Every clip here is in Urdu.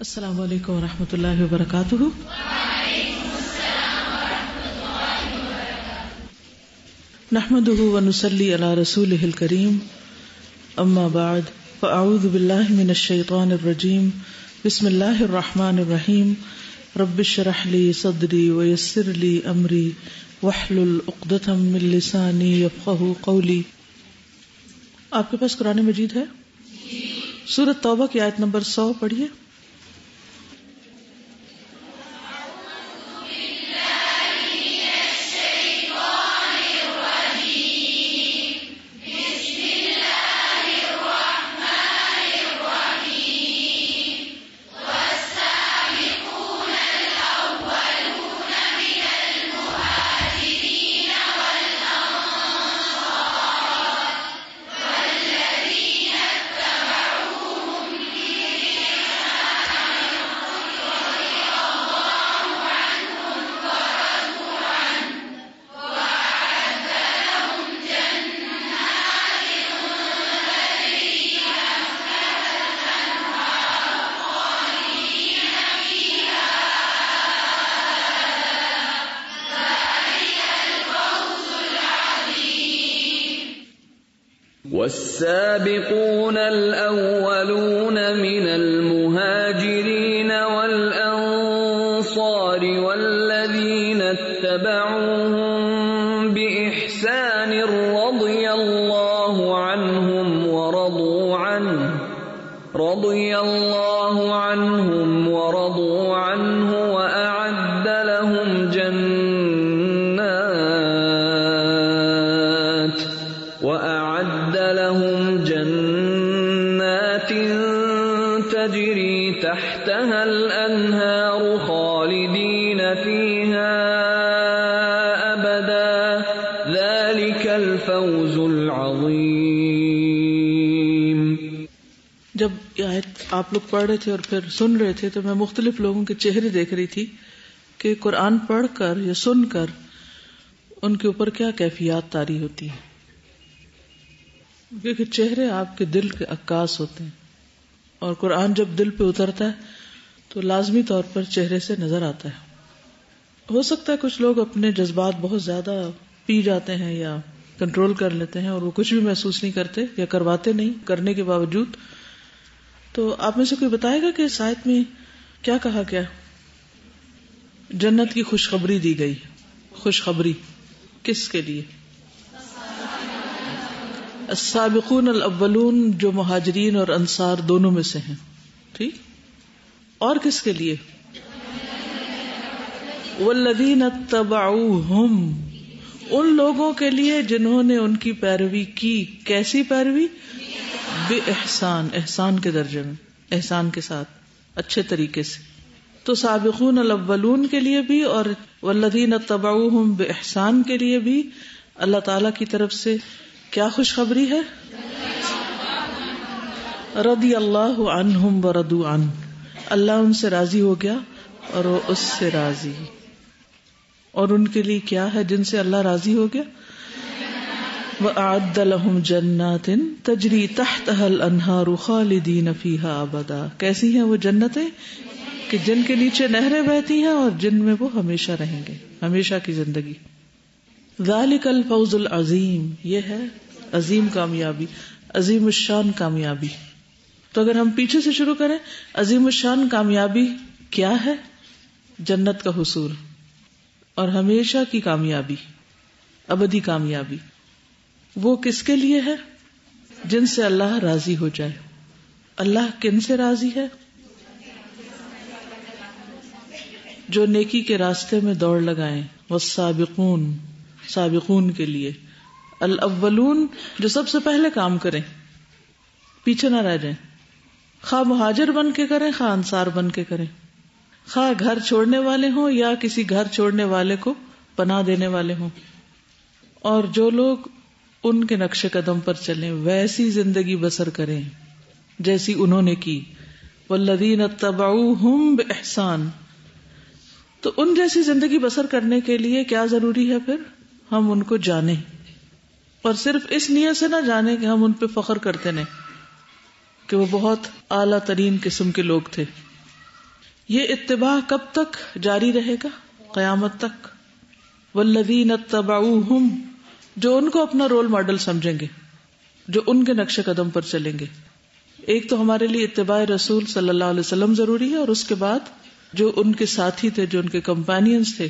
السلام علیکم و رحمۃ اللہ وبرکاتہ۔ نحمد ونسلی علی رسول کریم اما بعد، فاعوذ باللہ من الشیطان الرجیم۔ بسم اللہ الرحمن الرحیم۔ رب اشرح لي صدری ويسر لي امری۔ واحلل عقدة من لسانی يفقهوا قولی۔ آپ کے پاس قرآن مجید ہے؟ سورت توبہ کی آیت نمبر سو پڑھیے۔ الله عنهم ورضوا عنه آپ لوگ پڑھ رہے تھے اور پھر سن رہے تھے تو میں مختلف لوگوں کے چہرے دیکھ رہی تھی کہ قرآن پڑھ کر یا سن کر ان کے اوپر کیا کیفیات تاری ہوتی ہے کیونکہ چہرے آپ کے دل کے عکاس ہوتے ہیں۔ اور قرآن جب دل پہ اترتا ہے تو لازمی طور پر چہرے سے نظر آتا ہے۔ ہو سکتا ہے کچھ لوگ اپنے جذبات بہت زیادہ پی جاتے ہیں یا کنٹرول کر لیتے ہیں اور وہ کچھ بھی محسوس نہیں کرتے یا کرواتے نہیں، کرنے کے باوجود تو آپ میں سے کوئی بتائے گا کہ اس آیت میں کیا کہا گیا؟ جنت کی خوشخبری دی گئی خوشخبری کس کے لیے؟ السابقون الاولون جو مہاجرین اور انصار دونوں میں سے ہیں۔ ٹھیک؟ اور کس کے لیے؟ والذین اتبعوہم، ان لوگوں کے لیے جنہوں نے ان کی پیروی کی۔ کیسی پیروی؟ بے احسان احسان کے درجے میں، احسان کے ساتھ، اچھے طریقے سے۔ تو سابقون الاولون کے لیے بھی اور والذین اتبعوہم بے احسان کے لیے بھی اللہ تعالی کی طرف سے کیا خوشخبری ہے؟ رضی اللہ عنہم وردو عن۔ اللہ ان سے راضی ہو گیا اور وہ اس سے راضی۔ اور ان کے لیے کیا ہے جن سے اللہ راضی ہو گیا؟ وَأَعَدَّ لَهُمْ جَنَّاتٍ تَجْرِي تَحْتَهَا الْأَنْهَارُ خَالِدِينَ فِيهَا أَبَدًا۔ کیسی ہیں وہ جنتیں؟ کہ جن کے نیچے نہریں بہتی ہیں اور جن میں وہ ہمیشہ رہیں گے، ہمیشہ کی زندگی۔ ذالک الفوز العظیم، یہ ہے عظیم کامیابی، عظیم الشان کامیابی۔ تو اگر ہم پیچھے سے شروع کریں، عظیم الشان کامیابی کیا ہے؟ جنت کا حصول اور ہمیشہ کی کامیابی، ابدی کامیابی۔ وہ کس کے لیے ہے؟ جن سے اللہ راضی ہو جائے۔ اللہ کن سے راضی ہے؟ جو نیکی کے راستے میں دوڑ لگائیں۔ وہ سابقون سابقون کے لیے۔ الاولون، جو سب سے پہلے کام کریں۔ پیچھے نہ رہ جائیں۔ خواہ مہاجر بن کے کریں، خواہ انصار بن کے کریں۔ خواہ گھر چھوڑنے والے ہوں یا کسی گھر چھوڑنے والے کو پناہ دینے والے ہوں۔ اور جو لوگ ان کے نقش قدم پر چلیں، ویسی زندگی بسر کریں جیسی انہوں نے کی۔ والذین اتبعوہم بإحسان۔ تو ان جیسی زندگی بسر کرنے کے لیے کیا ضروری ہے پھر؟ ہم ان کو جانیں۔ اور صرف اس نیت سے نہ جانے کہ ہم ان پہ فخر کرتے نہیں کہ وہ بہت اعلی ترین قسم کے لوگ تھے۔ یہ اتباع کب تک جاری رہے گا؟ قیامت تک۔ والذین اتبعوہم جو ان کو اپنا رول ماڈل سمجھیں گے، جو ان کے نقش قدم پر چلیں گے۔ ایک تو ہمارے لیے اتباع رسول صلی اللہ علیہ وسلم ضروری ہے، اور اس کے بعد جو ان کے ساتھی تھے، جو ان کے کمپینئنس تھے،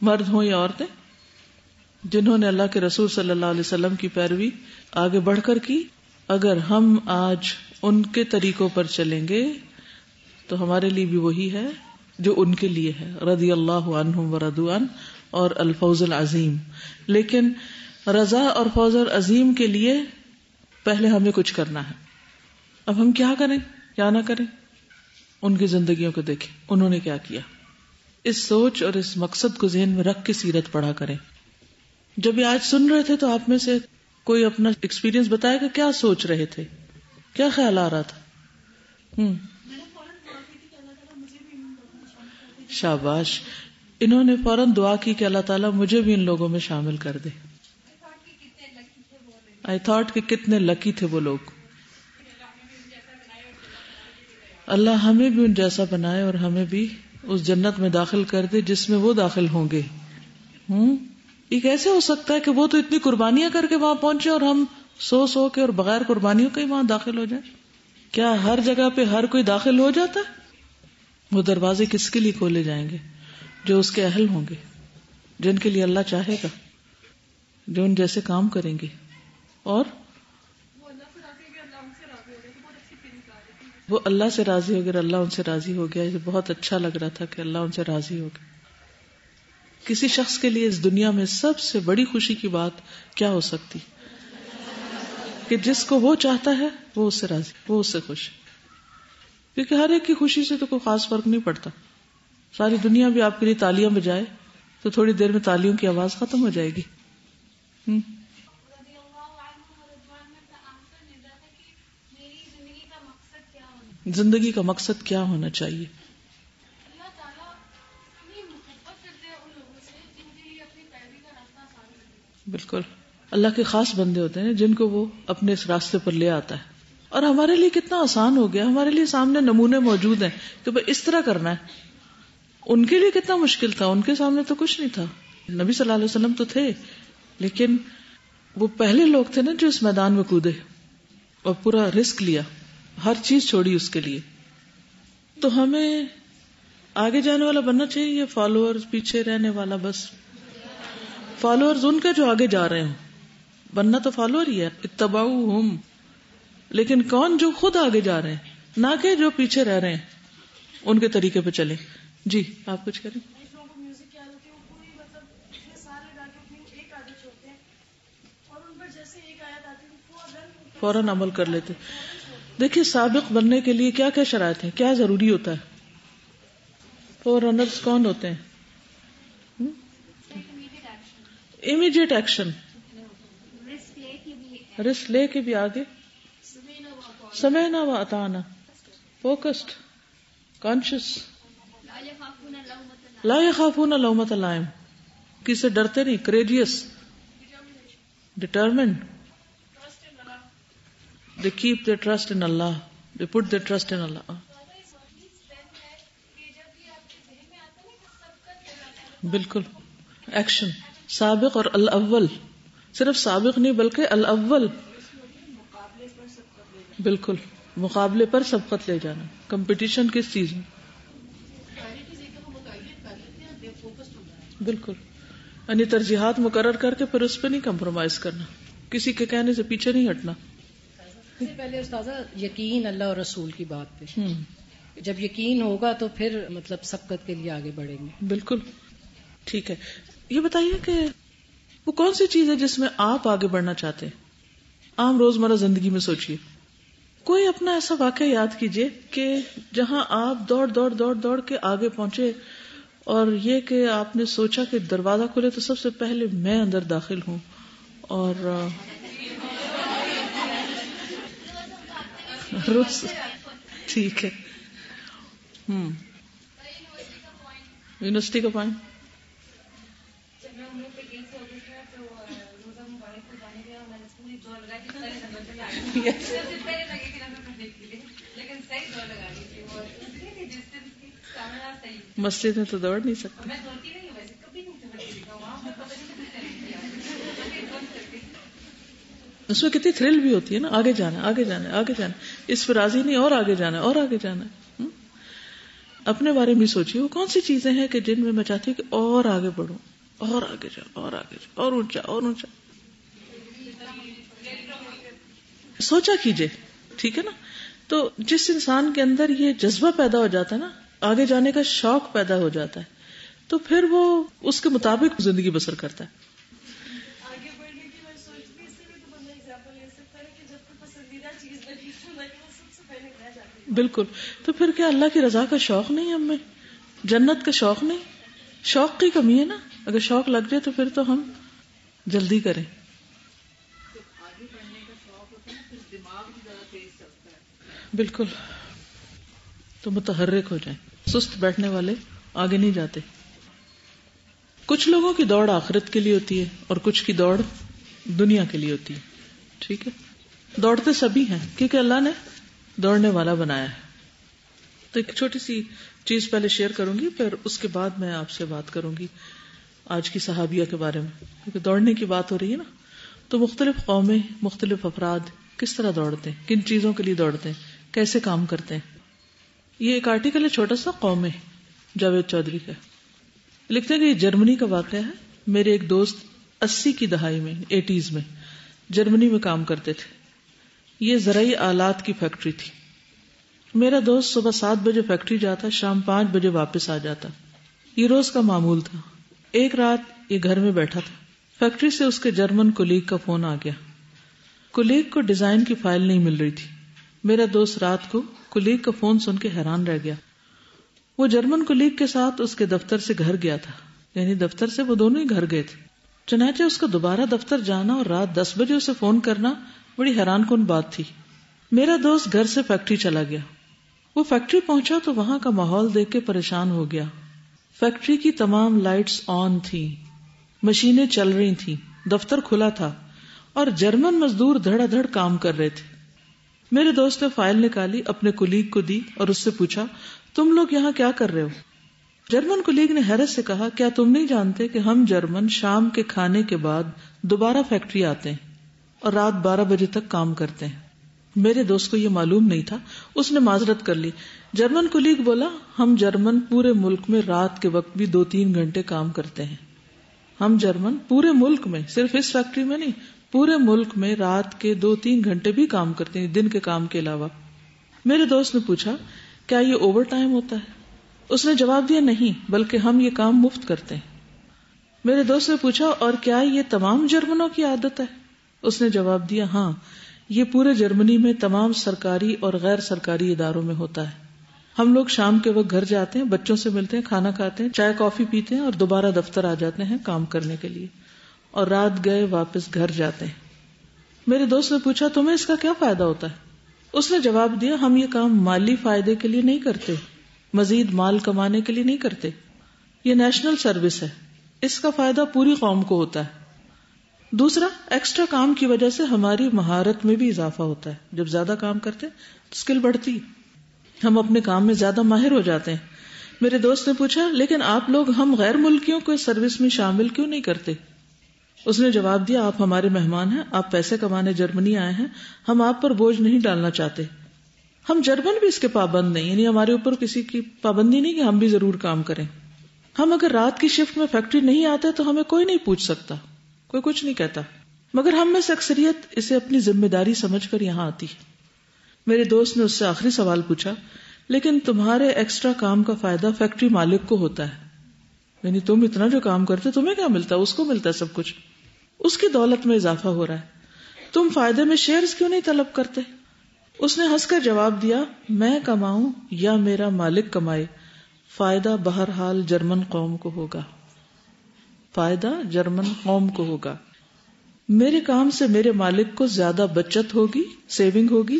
مرد ہوں یا عورتیں، جنہوں نے اللہ کے رسول صلی اللہ علیہ وسلم کی پیروی آگے بڑھ کر کی۔ اگر ہم آج ان کے طریقوں پر چلیں گے، تو ہمارے لیے بھی وہی ہے جو ان کے لیے ہے۔ رضی اللہ عنہم و ردوان اور الفوز العظیم۔ لیکن رضا اور فوز العظیم کے لیے پہلے ہمیں کچھ کرنا ہے۔ اب ہم کیا کریں؟ کیا نہ کریں؟ ان کی زندگیوں کو دیکھیں۔ انہوں نے کیا کیا؟ اس سوچ اور اس مقصد کو ذہن میں رکھ کے سیرت پڑھا کریں۔ جب یہ آج سن رہے تھے تو آپ میں سے کوئی اپنا ایکسپیرینس بتایا کہ کیا سوچ رہے تھے؟ کیا خیال آ رہا تھا؟ ہوں شاباش، انہوں نے فوراً دعا کی کہ اللہ تعالیٰ مجھے بھی ان لوگوں میں شامل کر دے۔ آئی تھاٹ کہ کتنے لکی تھے وہ لوگ۔ اللہ ہمیں بھی ان جیسا بنائے اور ہمیں بھی اس جنت میں داخل کر دے جس میں وہ داخل ہوں گے۔ ہوں؟ یہ کیسے ہو سکتا ہے کہ وہ تو اتنی قربانیاں کر کے وہاں پہنچے اور ہم سو سو کے اور بغیر قربانیوں کے ہی وہاں داخل ہو جائیں؟ کیا ہر جگہ پہ ہر کوئی داخل ہو جاتا؟ ہے وہ دروازے کس کے لیے کھولے جائیں گے؟ جو اس کے اہل ہوں گے، جن کے لیے اللہ چاہے گا، جو ان جیسے کام کریں گے۔ اور وہ اللہ سے راضی ہو گیا، اللہ ان سے راضی ہو گیا۔ بہت اچھا لگ رہا تھا کہ اللہ ان سے راضی ہو گیا۔ کسی شخص کے لیے اس دنیا میں سب سے بڑی خوشی کی بات کیا ہو سکتی؟ کہ جس کو وہ چاہتا ہے، وہ اس سے راضی، وہ اس سے خوش۔ کیونکہ ہر ایک کی خوشی سے تو کوئی خاص فرق نہیں پڑتا۔ ساری دنیا بھی آپ کے لیے تالیاں بجائے تو تھوڑی دیر میں تالیوں کی آواز ختم ہو جائے گی۔ ہوں زندگی کا مقصد کیا ہونا چاہیے؟ بالکل۔ اللہ کے خاص بندے ہوتے ہیں جن کو وہ اپنے اس راستے پر لے آتا ہے۔ اور ہمارے لیے کتنا آسان ہو گیا۔ ہمارے لیے سامنے نمونے موجود ہیں کہ بھائی اس طرح کرنا ہے۔ ان کے لیے کتنا مشکل تھا۔ ان کے سامنے تو کچھ نہیں تھا۔ نبی صلی اللہ علیہ وسلم تو تھے۔ لیکن وہ پہلے لوگ تھے نا جو اس میدان میں کودے۔ اور پورا رسک لیا۔ ہر چیز چھوڑی اس کے لیے۔ تو ہمیں آگے جانے والا بننا چاہیے یا فالوور پیچھے رہنے والا بس؟ فالوور ان کے جو آگے جا رہے ہوں۔ بننا تو فالوور ہی ہے۔ اتباؤ ہم لیکن کون جو خود آگے جا رہے ہیں؟ نہ کہ جو پیچھے رہ رہے ہیں۔ ان کے طریقے پہ چلے جی آپ کچھ کریں فوراً عمل کر لیتے۔ دیکھیے، سابق بننے کے لیے کیا کیا شرائط ہے کیا ضروری ہوتا ہے؟ فور رنرس کون ہوتے ہیں؟ امیڈیٹ ایکشن رسک لے کے بھی آگے. سمے نہ و اتانا. فوکسڈ کانشیس لا يخافون لومت لائم کسی ڈرتے نہیں courageous determined they keep the trust in Allah they put the trust in Allah بالکل۔ ایکشن سابق اور الاول۔ صرف سابق نہیں بلکہ الاول۔ بالکل۔ مقابلے پر سبقت لے جانا۔ کمپٹیشن کس چیز میں؟ بالکل۔ یعنی ترجیحات مقرر کر کے پھر اس پہ نہیں کمپرومائز کرنا۔ کسی کے کہنے سے پیچھے نہیں ہٹنا۔ پہلے استاذہ یقین اللہ اور رسول کی بات پہ جب یقین ہوگا تو پھر مطلب سبقت کے لیے آگے بڑھیں گے۔ بالکل۔ ٹھیک ہے۔ یہ بتائیے کہ وہ کون سی چیز ہے جس میں آپ آگے بڑھنا چاہتے ہیں؟ عام روزمرہ زندگی میں سوچیے کوئی اپنا ایسا واقعہ یاد کیجیے کہ جہاں آپ دوڑ دوڑ دوڑ دوڑ کے آگے پہنچے اور یہ کہ آپ نے سوچا کہ دروازہ کھلے تو سب سے پہلے میں اندر داخل ہوں اور ٹھیک ہے۔ ہوں یونیورسٹی کا پوائنٹ۔ مسجد میں تو دوڑ نہیں سکتے۔ اس میں کتنی تھرل بھی ہوتی ہے نا۔ آگے جانا آگے جانا آگے جانا۔ اس پہ راضی نہیں، اور آگے جانا اور آگے جانا ہے۔ اپنے بارے میں سوچیے، وہ کون سی چیزیں ہیں کہ جن میں میں چاہتی ہوں کہ اور آگے بڑھوں؟ اور آگے جاؤ اور آگے جاؤ اور اونچا اور اونچا۔ سوچا کیجیے ٹھیک ہے نا؟ تو جس انسان کے اندر یہ جذبہ پیدا ہو جاتا ہے نا، آگے جانے کا شوق پیدا ہو جاتا ہے، تو پھر وہ اس کے مطابق زندگی بسر کرتا ہے۔ بالکل۔ تو پھر کیا اللہ کی رضا کا شوق نہیں ہم میں؟ جنت کا شوق نہیں؟ شوق کی کمی ہے نا؟ اگر شوق لگ جائے تو پھر تو ہم جلدی کریں۔ بالکل۔ تو متحرک ہو جائیں۔ سست بیٹھنے والے آگے نہیں جاتے۔ کچھ لوگوں کی دوڑ آخرت کے لیے ہوتی ہے اور کچھ کی دوڑ دنیا کے لیے ہوتی ہے۔ ٹھیک ہے؟ دوڑتے سبھی ہیں۔ کیونکہ اللہ نے دوڑنے والا بنایا ہے۔ تو ایک چھوٹی سی چیز پہلے شیئر کروں گی، پھر اس کے بعد میں آپ سے بات کروں گی آج کی صحابیہ کے بارے میں۔ کیونکہ دوڑنے کی بات ہو رہی ہے نا، تو مختلف قومیں، مختلف افراد کس طرح دوڑتے ہیں؟ کن چیزوں کے لیے دوڑتے ہیں؟ کیسے کام کرتے ہیں؟ یہ ایک آرٹیکل ہے، چھوٹا سا قوم جاوید چودھری کا۔ لکھتے ہیں کہ یہ جرمنی کا واقعہ ہے۔ میرے ایک دوست اسی کی دہائی میں، ایٹیز میں، جرمنی میں کام کرتے تھے۔ یہ زرعی آلات کی فیکٹری تھی۔ میرا دوست صبح سات بجے فیکٹری جاتا، شام پانچ بجے واپس آ جاتا۔ یہ روز کا معمول تھا۔ ایک رات یہ گھر میں بیٹھا تھا۔ فیکٹری سے اس کے جرمن کولیگ کا فون آ گیا۔ کولیگ کو ڈیزائن کی فائل نہیں مل رہی تھی۔ میرا دوست رات کو کولیگ کا فون سن کے حیران رہ گیا۔ وہ جرمن کولیگ کے ساتھ اس کے دفتر سے گھر گیا تھا۔ یعنی دفتر سے وہ دونوں ہی گھر گئے تھے۔ چنانچہ اس کو دوبارہ دفتر جانا اور رات دس بجے اسے فون کرنا بڑی حیران کن بات تھی۔ میرا دوست گھر سے فیکٹری چلا گیا۔ وہ فیکٹری پہنچا تو وہاں کا ماحول دیکھ کے پریشان ہو گیا۔ فیکٹری کی تمام لائٹس آن تھی مشینیں چل رہی تھی دفتر کھلا تھا اور جرمن مزدور دھڑا دھڑ کام کر رہے تھے۔ میرے دوست نے فائل نکالی، اپنے کلیگ کو دی اور اس سے پوچھا، تم لوگ یہاں کیا کر رہے ہو؟ جرمن کلیگ نے حیرت سے کہا، کیا تم نہیں جانتے کہ ہم جرمن شام کے کھانے کے بعد دوبارہ فیکٹری آتے ہیں؟ اور رات بارہ بجے تک کام کرتے ہیں۔ میرے دوست کو یہ معلوم نہیں تھا۔ اس نے معذرت کر لی۔ جرمن کلیگ بولا، ہم جرمن پورے ملک میں رات کے وقت بھی دو تین گھنٹے کام کرتے ہیں۔ ہم جرمن پورے ملک میں، صرف اس فیکٹری میں نہیں، پورے ملک میں رات کے دو تین گھنٹے بھی کام کرتے ہیں، دن کے کام کے علاوہ۔ میرے دوست نے پوچھا، کیا یہ اوور ٹائم ہوتا ہے؟ اس نے جواب دیا، نہیں، بلکہ ہم یہ کام مفت کرتے ہیں۔ میرے دوست نے پوچھا، اور کیا یہ تمام جرمنوں کی عادت ہے؟ اس نے جواب دیا ہاں یہ پورے جرمنی میں تمام سرکاری اور غیر سرکاری اداروں میں ہوتا ہے۔ ہم لوگ شام کے وقت گھر جاتے ہیں، بچوں سے ملتے ہیں، کھانا کھاتے ہیں، چائے، کافی پیتے ہیں اور دوبارہ دفتر آ جاتے ہیں کام کرنے کے لیے۔ اور رات گئے، واپس گھر جاتے ہیں۔ میرے دوست نے پوچھا، تمہیں اس کا کیا فائدہ ہوتا ہے؟ اس نے جواب دیا، ہم یہ کام مالی فائدے کے لیے نہیں کرتے۔ مزید مال کمانے کے لیے نہیں کرتے۔ یہ نیشنل سروس ہے۔ اس کا فائدہ پوری قوم کو ہوتا ہے۔ دوسرا ایکسٹرا کام کی وجہ سے ہماری مہارت میں بھی اضافہ ہوتا ہے۔ جب زیادہ کام کرتے اسکل بڑھتی۔ ہم اپنے کام میں زیادہ ماہر ہو جاتے ہیں۔ میرے دوست نے پوچھا، لیکن آپ لوگ ہم غیر ملکیوں کو اس سروس میں شامل کیوں نہیں کرتے؟ اس نے جواب دیا، آپ ہمارے مہمان ہیں، آپ پیسے کمانے جرمنی آئے ہیں، ہم آپ پر بوجھ نہیں ڈالنا چاہتے۔ ہم جرمن بھی اس کے پابند نہیں یعنی ہمارے اوپر کسی کی پابندی نہیں کہ ہم بھی ضرور کام کریں۔ ہم اگر رات کی شفٹ میں فیکٹری نہیں آتے تو ہمیں کوئی نہیں پوچھ سکتا۔ کوئی کچھ نہیں کہتا۔ مگر ہم میں سے اکثریت اسے اپنی ذمہ داری سمجھ کر یہاں آتی ہے۔ میرے دوست نے اس سے آخری سوال پوچھا، لیکن تمہارے ایکسٹرا کام کا فائدہ فیکٹری مالک کو ہوتا ہے۔ یعنی تم اتنا جو کام کرتے، تمہیں کیا ملتا؟ ہے اس کو ملتا ہے سب کچھ۔ اس کی دولت میں اضافہ ہو رہا ہے۔ تم فائدے میں شیئر کیوں نہیں طلب کرتے؟ اس نے ہنس کر جواب دیا، میں کماؤں یا میرا مالک کمائے، فائدہ بہرحال جرمن قوم کو ہوگا۔ فائدہ جرمن قوم کو ہوگا۔ میرے کام سے میرے مالک کو زیادہ بچت ہوگی سیونگ ہوگی۔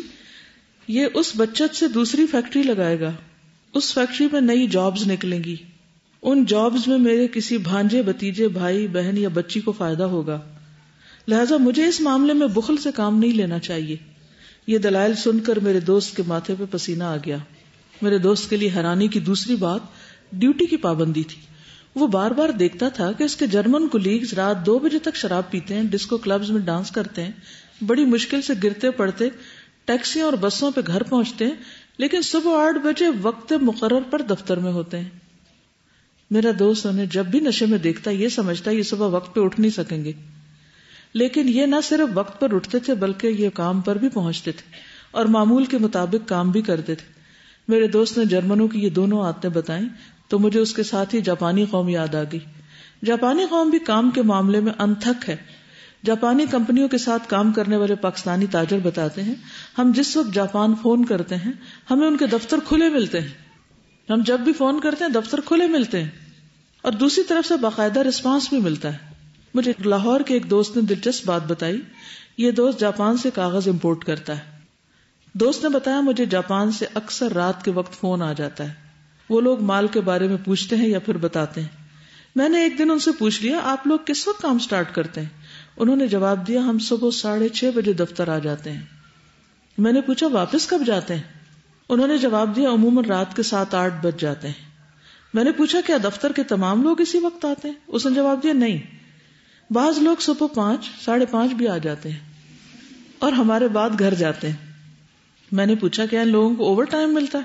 یہ اس بچت سے دوسری فیکٹری لگائے گا۔ اس فیکٹری میں نئی جابز نکلیں گی۔ ان جابز میں میرے کسی بھانجے بتیجے بھائی، بہن یا بچی کو فائدہ ہوگا۔ لہذا مجھے اس معاملے میں بخل سے کام نہیں لینا چاہیے۔ یہ دلائل سن کر میرے دوست کے ماتھے پہ پسینہ آ گیا۔ میرے دوست کے لیے حیرانی کی دوسری بات ڈیوٹی کی پابندی تھی۔ وہ بار بار دیکھتا تھا کہ اس کے جرمن کولیگز رات دو بجے تک شراب پیتے ہیں ڈسکو کلبز میں ڈانس کرتے ہیں۔ بڑی مشکل سے گرتے پڑتے ٹیکسیوں اور بسوں پہ گھر پہنچتے ہیں، لیکن صبح آٹھ بجے وقت مقرر پر دفتر میں ہوتے ہیں۔ میرا دوست انہیں جب بھی نشے میں دیکھتا، یہ سمجھتا، یہ صبح وقت پہ اٹھ نہیں سکیں گے۔ لیکن یہ نہ صرف وقت پر اٹھتے تھے، بلکہ یہ کام پر بھی پہنچتے تھے اور معمول کے مطابق کام بھی کرتے تھے۔ میرے دوست نے جرمنوں کی یہ دونوں آتے بتائیں۔ تو مجھے اس کے ساتھ ہی جاپانی قوم یاد آ گئی۔ جاپانی قوم بھی کام کے معاملے میں انتھک ہے۔ جاپانی کمپنیوں کے ساتھ کام کرنے والے پاکستانی تاجر بتاتے ہیں، ہم جس وقت جاپان فون کرتے ہیں، ہمیں ان کے دفتر کھلے ملتے ہیں۔ ہم جب بھی فون کرتے ہیں، دفتر کھلے ملتے ہیں۔ اور دوسری طرف سے باقاعدہ رسپانس بھی ملتا ہے۔ مجھے لاہور کے ایک دوست نے دلچسپ بات بتائی۔ یہ دوست جاپان سے کاغذ امپورٹ کرتا ہے۔ دوست نے بتایا، مجھے جاپان سے اکثر رات کے وقت فون آ جاتا ہے۔ وہ لوگ مال کے بارے میں پوچھتے ہیں یا پھر بتاتے ہیں۔ میں نے ایک دن ان سے پوچھ لیا، آپ لوگ کس وقت کام سٹارٹ کرتے ہیں؟ انہوں نے جواب دیا، ہم صبح ساڑھے چھ بجے دفتر آ جاتے ہیں۔ میں نے پوچھا، واپس کب جاتے ہیں؟ انہوں نے جواب دیا، عموماً رات کے سات آٹھ بج جاتے ہیں۔ میں نے پوچھا، کیا دفتر کے تمام لوگ اسی وقت آتے ہیں؟ اس نے جواب دیا، نہیں۔ بعض لوگ صبح پانچ، ساڑھے پانچ بھی آ جاتے ہیں۔ اور ہمارے بعد گھر جاتے ہیں۔ میں نے پوچھا، کیا ان لوگوں کو اوور ٹائم ملتا ہے؟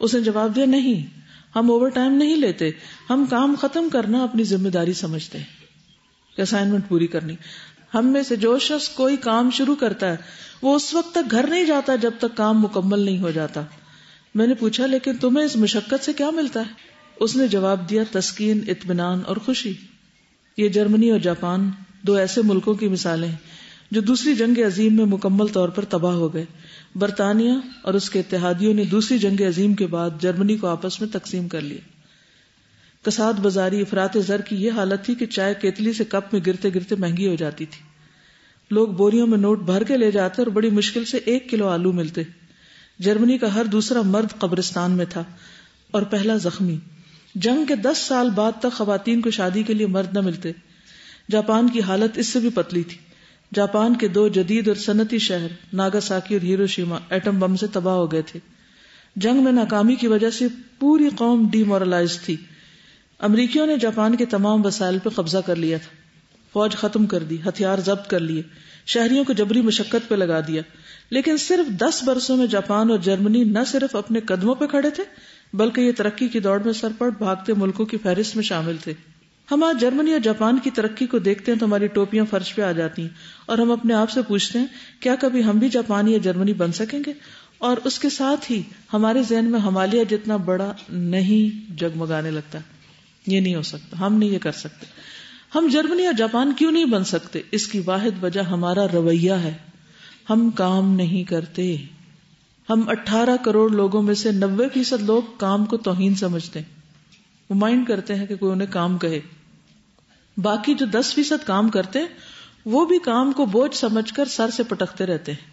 اس نے جواب دیا، نہیں۔ ہم اوور ٹائم نہیں لیتے۔ ہم کام ختم کرنا اپنی ذمہ داری سمجھتے ہیں۔ اسائنمنٹ پوری کرنی۔ ہم میں سے جو شخص کوئی کام شروع کرتا ہے، وہ اس وقت تک گھر نہیں جاتا جب تک کام مکمل نہیں ہو جاتا۔ میں نے پوچھا، لیکن تمہیں اس مشقت سے کیا ملتا ہے؟ اس نے جواب دیا، تسکین، اطمینان اور خوشی۔ یہ جرمنی اور جاپان دو ایسے ملکوں کی مثالیں ہیں جو دوسری جنگ عظیم میں مکمل طور پر تباہ ہو گئے۔ برطانیہ اور اس کے اتحادیوں نے دوسری جنگ عظیم کے بعد جرمنی کو آپس میں تقسیم کر لیا۔ کساد بازاری افراد زر کی یہ حالت تھی کہ چائے کیتلی سے کپ میں گرتے گرتے مہنگی ہو جاتی تھی۔ لوگ بوریوں میں نوٹ بھر کے لے جاتے اور بڑی مشکل سے ایک کلو آلو ملتے۔ جرمنی کا ہر دوسرا مرد قبرستان میں تھا اور پہلا زخمی۔ جنگ کے دس سال بعد تک خواتین کو شادی کے لیے مرد نہ ملتے۔ جاپان کی حالت اس سے بھی پتلی تھی۔ جاپان کے دو جدید اور صنعتی شہر ناگا ساکی اور ہیرو شیما ایٹم بم سے تباہ ہو گئے تھے۔ جنگ میں ناکامی کی وجہ سے پوری قوم ڈی مورلائز تھی۔ امریکیوں نے جاپان کے تمام وسائل پہ قبضہ کر لیا تھا۔ فوج ختم کر دی، ہتھیار ضبط کر لیے، شہریوں کو جبری مشقت پہ لگا دیا۔ لیکن صرف دس برسوں میں جاپان اور جرمنی نہ صرف اپنے قدموں پہ کھڑے تھے، بلکہ یہ ترقی کی دوڑ میں سرپٹ بھاگتے ملکوں کی فہرست میں شامل تھے۔ ہم آج جرمنی اور جاپان کی ترقی کو دیکھتے ہیں تو ہماری ٹوپیاں فرش پہ آ جاتی ہیں اور ہم اپنے آپ سے پوچھتے ہیں، کیا کبھی ہم بھی جاپانی یا جرمنی بن سکیں گے؟ اور اس کے ساتھ ہی ہمارے ذہن میں ہمالیہ جتنا بڑا نہیں جگمگانے لگتا، یہ نہیں ہو سکتا، ہم نہیں یہ کر سکتے۔ ہم جرمنی اور جاپان کیوں نہیں بن سکتے؟ اس کی واحد وجہ ہمارا رویہ ہے۔ ہم کام نہیں کرتے۔ ہم اٹھارہ کروڑ لوگوں میں سے نبے فیصد لوگ کام کو توہین سمجھتے ہیں۔ وہ مائنڈ کرتے ہیں کہ کوئی انہیں کام کہے۔ باقی جو دس فیصد کام کرتے وہ بھی کام کو بوجھ سمجھ کر سر سے پٹکتے رہتے ہیں۔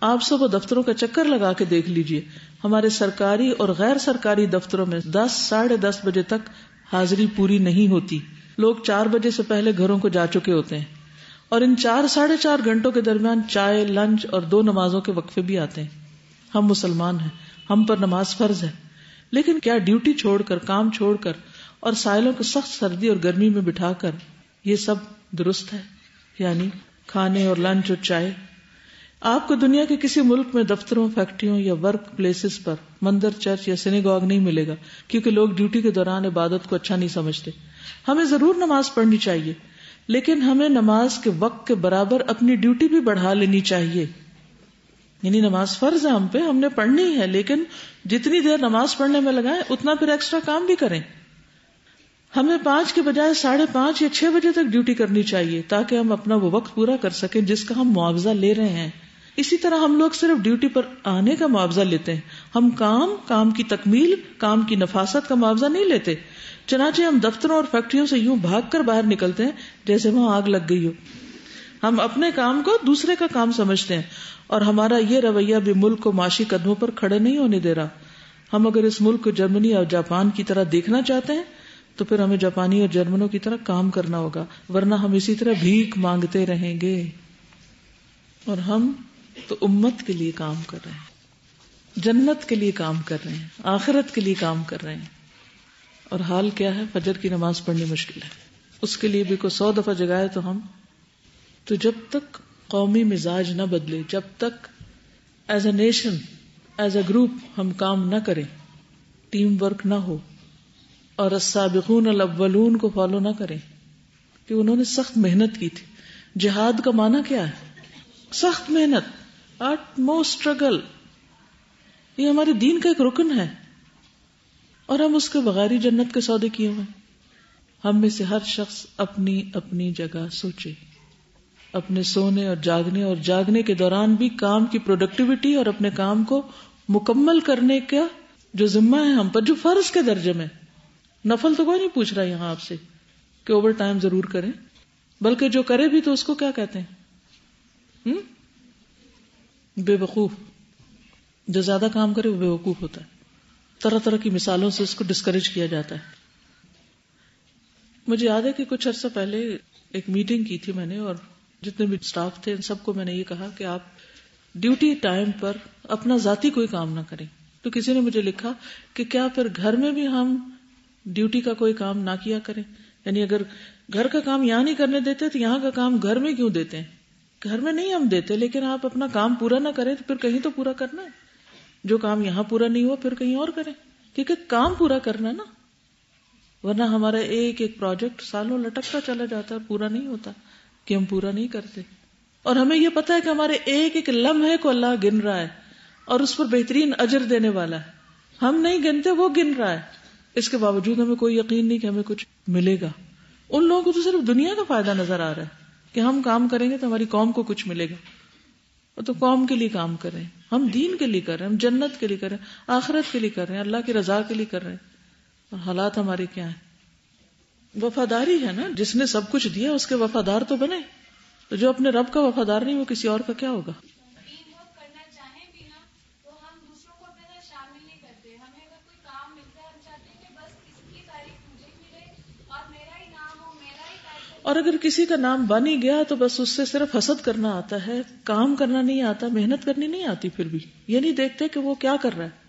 آپ سب دفتروں کا چکر لگا کے دیکھ لیجیے۔ ہمارے سرکاری اور غیر سرکاری دفتروں میں دس، ساڑھے دس بجے تک حاضری پوری نہیں ہوتی۔ لوگ چار بجے سے پہلے گھروں کو جا چکے ہوتے ہیں۔ اور ان چار، ساڑھے چار گھنٹوں کے درمیان چائے، لنچ اور دو نمازوں کے وقفے بھی آتے ہیں۔ ہم مسلمان ہیں، ہم پر نماز فرض ہے۔ لیکن کیا ڈیوٹی چھوڑ کر، کام چھوڑ کر اور سائلوں کو سخت سردی اور گرمی میں بٹھا کر یہ سب درست ہے یعنی کھانے اور لنچ اور چائے۔ آپ کو دنیا کے کسی ملک میں دفتروں، فیکٹریوں یا ورک پلیسز پر مندر، چرچ یا سنیگوگ نہیں ملے گا، کیونکہ لوگ ڈیوٹی کے دوران عبادت کو اچھا نہیں سمجھتے۔ ہمیں ضرور نماز پڑھنی چاہیے، لیکن ہمیں نماز کے وقت کے برابر اپنی ڈیوٹی بھی بڑھا لینی چاہیے۔ یعنی نماز فرض ہے، ہم پہ ہم نے پڑھنی ہے، لیکن جتنی دیر نماز پڑھنے میں لگائیں، اتنا پھر ایکسٹرا کام بھی کریں۔ ہمیں پانچ کے بجائے ساڑھے پانچ یا چھ بجے تک ڈیوٹی کرنی چاہیے تاکہ ہم اپنا وہ وقت پورا کر سکیں جس کا ہم معاوضہ لے رہے ہیں۔ اسی طرح ہم لوگ صرف ڈیوٹی پر آنے کا معاوضہ لیتے ہیں۔ ہم کام کام کی تکمیل، کام کی نفاست کا معاوضہ نہیں لیتے۔ چنانچہ ہم دفتروں اور فیکٹریوں سے یوں بھاگ کر باہر نکلتے ہیں جیسے وہاں آگ لگ گئی ہو۔ ہم اپنے کام کو دوسرے کا کام سمجھتے ہیں اور ہمارا یہ رویہ بھی ملک کو معاشی قدموں پر کھڑے نہیں ہونے دے رہا۔ ہم اگر اس ملک کو جرمنی اور جاپان کی طرح دیکھنا چاہتے ہیں تو پھر ہمیں جاپانی اور جرمنوں کی طرح کام کرنا ہوگا، ورنہ ہم اسی طرح بھیک مانگتے رہیں گے۔ اور ہم تو امت کے لیے کام کر رہے ہیں، جنت کے لیے کام کر رہے ہیں، آخرت کے لیے کام کر رہے ہیں۔ اور حال کیا ہے؟ فجر کی نماز پڑھنی مشکل ہے۔ اس کے لیے بھی کوئی سو دفعہ جگائے تو ہم، تو جب تک قومی مزاج نہ بدلے، جب تک as a nation as a group ہم کام نہ کریں ٹیم ورک نہ ہو اور السابقون الاولون کو فالو نہ کریں کہ انہوں نے سخت محنت کی تھی۔ جہاد کا معنی کیا ہے؟ سخت محنت آٹ مو اسٹرگل یہ ہمارے دین کا ایک رکن ہے۔ اور ہم اس کے بغیر جنت کے سودے کیے ہوئے ہم میں سے ہر شخص اپنی اپنی جگہ سوچے۔ اپنے سونے اور جاگنے اور جاگنے کے دوران بھی کام کی پروڈکٹیوٹی اور اپنے کام کو مکمل کرنے کا جو ذمہ ہے ہم پر، جو فرض کے درجے میں۔ نفل تو کوئی نہیں پوچھ رہا یہاں آپ سے کہ اوور ٹائم ضرور کریں۔ بلکہ جو کرے بھی تو اس کو کیا کہتے ہیں؟ بے وقوف۔ جو زیادہ کام کرے وہ بے وقوف ہوتا ہے۔ طرح طرح کی مثالوں سے اس کو ڈسکریج کیا جاتا ہے۔ مجھے یاد ہے کہ کچھ عرصہ پہلے ایک میٹنگ کی تھی میں نے اور جتنے بھی اسٹاف تھے ان سب کو میں نے یہ کہا کہ آپ ڈیوٹی ٹائم پر اپنا ذاتی کوئی کام نہ کریں۔ تو کسی نے مجھے لکھا کہ کیا پھر گھر میں بھی ہم ڈیوٹی کا کوئی کام نہ کیا کریں۔ یعنی اگر گھر کا کام یہاں نہیں کرنے دیتے، تو یہاں کا کام گھر میں کیوں دیتے؟ ہیں گھر میں نہیں ہم دیتے، لیکن آپ اپنا کام پورا نہ کریں تو پھر کہیں تو پورا کرنا ہے۔ جو کام یہاں پورا نہیں ہوا، پھر کہیں اور کریں۔ کیونکہ کام پورا کرنا نا۔ ورنہ ہمارا ایک ایک پروجیکٹ سالوں لٹکتا چلا جاتا ہے پورا نہیں ہوتا کہ ہم پورا نہیں کرتے۔ اور ہمیں یہ پتا ہے کہ ہمارے ایک ایک لمحے کو اللہ گن رہا ہے اور اس پر بہترین اجر دینے والا ہے۔ ہم نہیں گنتے، وہ گن رہا ہے۔ اس کے باوجود ہمیں کوئی یقین نہیں کہ ہمیں کچھ ملے گا۔ ان لوگوں کو تو صرف دنیا کا فائدہ نظر آ رہا ہے کہ ہم کام کریں گے تو ہماری قوم کو کچھ ملے گا۔ تو قوم کے لیے کام کریں ہم دین کے لیے کر رہے ہیں، ہم جنت کے لیے کر رہے ہیں، آخرت کے لیے کر رہے ہیں، اللہ کی رضا کے لیے کر رہے ہیں۔ اور حالات ہمارے کیا ہیں؟ وفاداری ہے نا؟ جس نے سب کچھ دیا، اس کے وفادار تو بنے۔ تو جو اپنے رب کا وفادار نہیں، وہ کسی اور کا کیا ہوگا؟ اور اگر کسی کا نام بن ہی گیا تو بس اس سے صرف حسد کرنا آتا ہے کام کرنا نہیں آتا محنت کرنی نہیں آتی پھر بھی۔ یہ نہیں دیکھتے کہ وہ کیا کر رہا ہے۔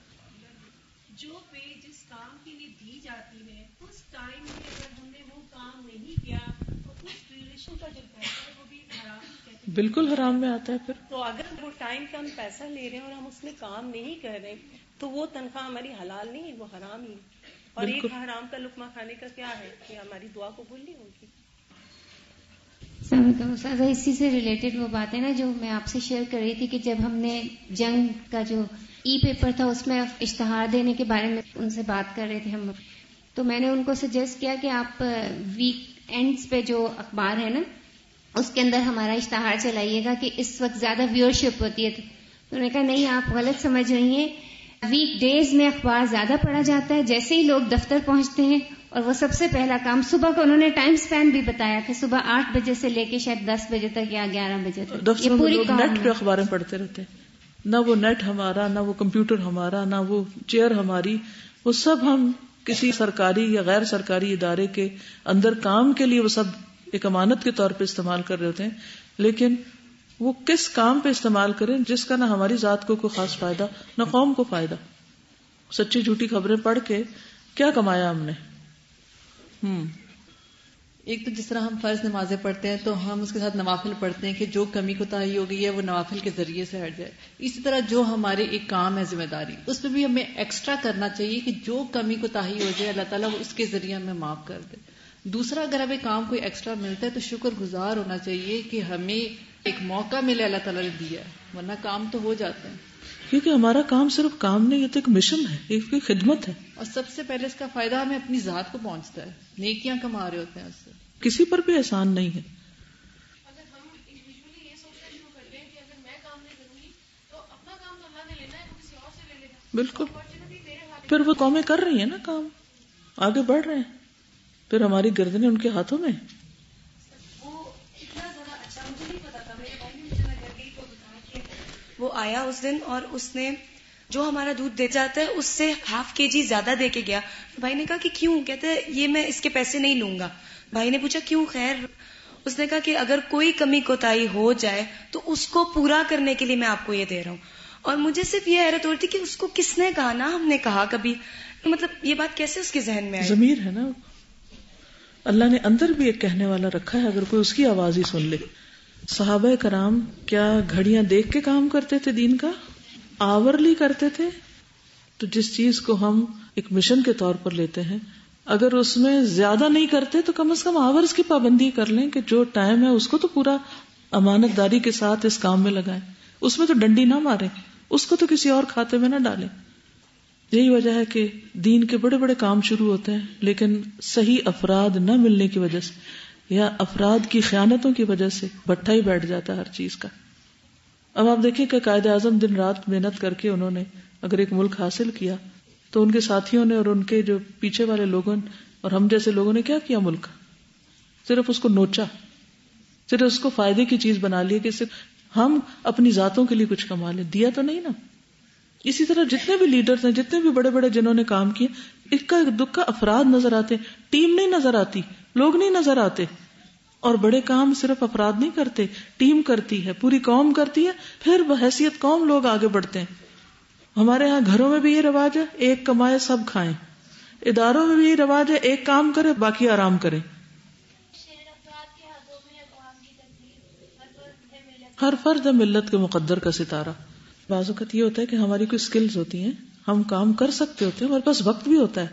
بالکل حرام میں آتا ہے پھر۔ تو اگر وہ ٹائم کا ہم پیسہ لے رہے ہیں اور ہم اس میں کام نہیں کر رہے تو وہ تنخواہ ہماری حلال نہیں ہے وہ حرام ہی اور ایک حرام کا لکما کھانے کا کیا ہے؟ کہ ہماری دعا کو بھول نہیں ہوگی۔ سر اسی سے ریلیٹڈ وہ بات ہے نا جو میں آپ سے شیئر کر رہی تھی کہ جب ہم نے جنگ کا جو ای پیپر تھا، اس میں اشتہار دینے کے بارے میں ان سے بات کر رہے تھے ہم۔ تو میں نے ان کو سجیسٹ کیا کہ آپ ویک اینڈز پہ جو اخبار ہے نا، اس کے اندر ہمارا اشتہار چلائیے گا کہ اس وقت زیادہ ویورشپ ہوتی ہے۔ تو انہوں نے کہا، نہیں، آپ غلط سمجھ رہی ہیں۔ ویک ڈیز میں اخبار زیادہ پڑھا جاتا ہے جیسے ہی لوگ دفتر پہنچتے ہیں اور وہ سب سے پہلا کام صبح کو انہوں نے ٹائم سپین بھی بتایا کہ صبح آٹھ بجے سے لے کے شاید دس بجے تک یا گیارہ بجے تک۔ یہ پوری نیٹ پہ اخباریں پڑھتے رہتے نہ وہ نیٹ ہمارا نہ وہ کمپیوٹر ہمارا نہ وہ چیئر ہماری وہ سب ہم کسی سرکاری یا غیر سرکاری ادارے کے اندر کام کے لیے وہ سب ایک امانت کے طور پہ استعمال کر رہے ہوتے ہیں۔ لیکن وہ کس کام پہ استعمال کریں جس کا نہ ہماری ذات کو کوئی خاص فائدہ، نہ قوم کو فائدہ؟ سچی جھوٹی خبریں پڑھ کے کیا کمایا ہم نے؟ ہم، ایک تو جس طرح ہم فرض نمازیں پڑھتے ہیں تو ہم اس کے ساتھ نوافل پڑھتے ہیں کہ جو کمی کو تاہی ہو گئی ہے وہ نوافل کے ذریعے سے ہٹ جائے۔ اسی طرح جو ہمارے ایک کام ہے ذمہ داری، اس میں بھی ہمیں ایکسٹرا کرنا چاہیے کہ جو کمی کو تاہی ہو جائے، اللہ تعالیٰ وہ اس کے ذریعے ہمیں معاف کر دے۔ دوسرا، اگر ہمیں کام کوئی ایکسٹرا ملتا ہے تو شکر گزار ہونا چاہیے کہ ہمیں ایک موقع ملے اللہ تعالیٰ نے دیا ورنہ کام تو ہو جاتے ہیں۔ کیونکہ ہمارا کام صرف کام نہیں یہ تو ایک مشن ہے ایک خدمت ہے۔ اور سب سے پہلے اس کا فائدہ ہمیں اپنی ذات کو پہنچتا ہے۔ نیکیاں کما رہے ہوتے ہیں اس سے۔ کسی پر بھی احسان نہیں ہے۔ بالکل۔ پھر وہ قومیں کر رہی ہیں نا کام۔ آگے بڑھ رہے ہیں۔ پھر ہماری گردنیں ان کے ہاتھوں میں وہ آیا اس دن اور اس نے جو ہمارا دودھ دے جاتا ہے، اس سے ہاف کے جی زیادہ دے کے گیا۔ بھائی نے کہا کہ کیوں؟ کہتے یہ میں اس کے پیسے نہیں لوں گا۔ بھائی نے پوچھا، کیوں؟ خیر۔ اس نے کہا کہ اگر کوئی کمی کوتا ہو جائے تو اس کو پورا کرنے کے لیے میں آپ کو یہ دے رہا ہوں۔ اور مجھے صرف یہ حیرت ہو رہی تھی کہ اس کو کس نے کہا؟ نا ہم نے کہا کبھی۔ مطلب یہ بات کیسے اس کے ذہن میں آئی؟ ضمیر ہے نا۔ اللہ نے اندر بھی ایک کہنے والا رکھا ہے، اگر کوئی اس کی آواز ہی سن لے۔ صحابہ کرام کیا گھڑیاں دیکھ کے کام کرتے تھے دین کا؟ آورلی کرتے تھے؟ تو جس چیز کو ہم ایک مشن کے طور پر لیتے ہیں، اگر اس میں زیادہ نہیں کرتے تو کم از کم آورز کی پابندی کر لیں کہ جو ٹائم ہے اس کو تو پورا امانت داری کے ساتھ اس کام میں لگائیں۔ اس میں تو ڈنڈی نہ مارے اس کو تو کسی اور کھاتے میں نہ ڈالیں۔ یہی وجہ ہے کہ دین کے بڑے بڑے کام شروع ہوتے ہیں، لیکن صحیح افراد نہ ملنے کی وجہ سے۔ یا افراد کی خیانتوں کی وجہ سے بٹھا ہی بیٹھ جاتا ہے ہر چیز کا۔ اب آپ دیکھیں کہ قائد اعظم دن رات محنت کر کے انہوں نے اگر ایک ملک حاصل کیا تو ان کے ساتھیوں نے اور ان کے جو پیچھے والے لوگوں اور ہم جیسے لوگوں نے کیا کیا ملک؟ صرف اس کو نوچا، صرف اس کو فائدے کی چیز بنا لی کہ صرف ہم اپنی ذاتوں کے لیے کچھ کما لیں۔ دیا تو نہیں نا۔ اسی طرح جتنے بھی لیڈر ہیں، جتنے بھی بڑے بڑے جنہوں نے کام کیے ایک کا دکھ کا افراد نظر آتے، ٹیم نہیں نظر آتی۔ لوگ نہیں نظر آتے اور بڑے کام صرف افراد نہیں کرتے، ٹیم کرتی ہے، پوری قوم کرتی ہے، پھر بحیثیت قوم لوگ آگے بڑھتے ہیں۔ ہمارے یہاں گھروں میں بھی یہ رواج ہے، ایک کمائے سب کھائیں۔ اداروں میں بھی یہ رواج ہے، ایک کام کرے، باقی آرام کرے۔ ہر فرد ہے ملت کے مقدر کا ستارہ۔ بعض اوقات یہ ہوتا ہے کہ ہماری کوئی اسکلز ہوتی ہیں، ہم کام کر سکتے ہوتے ہیں، ہمارے پاس وقت بھی ہوتا ہے،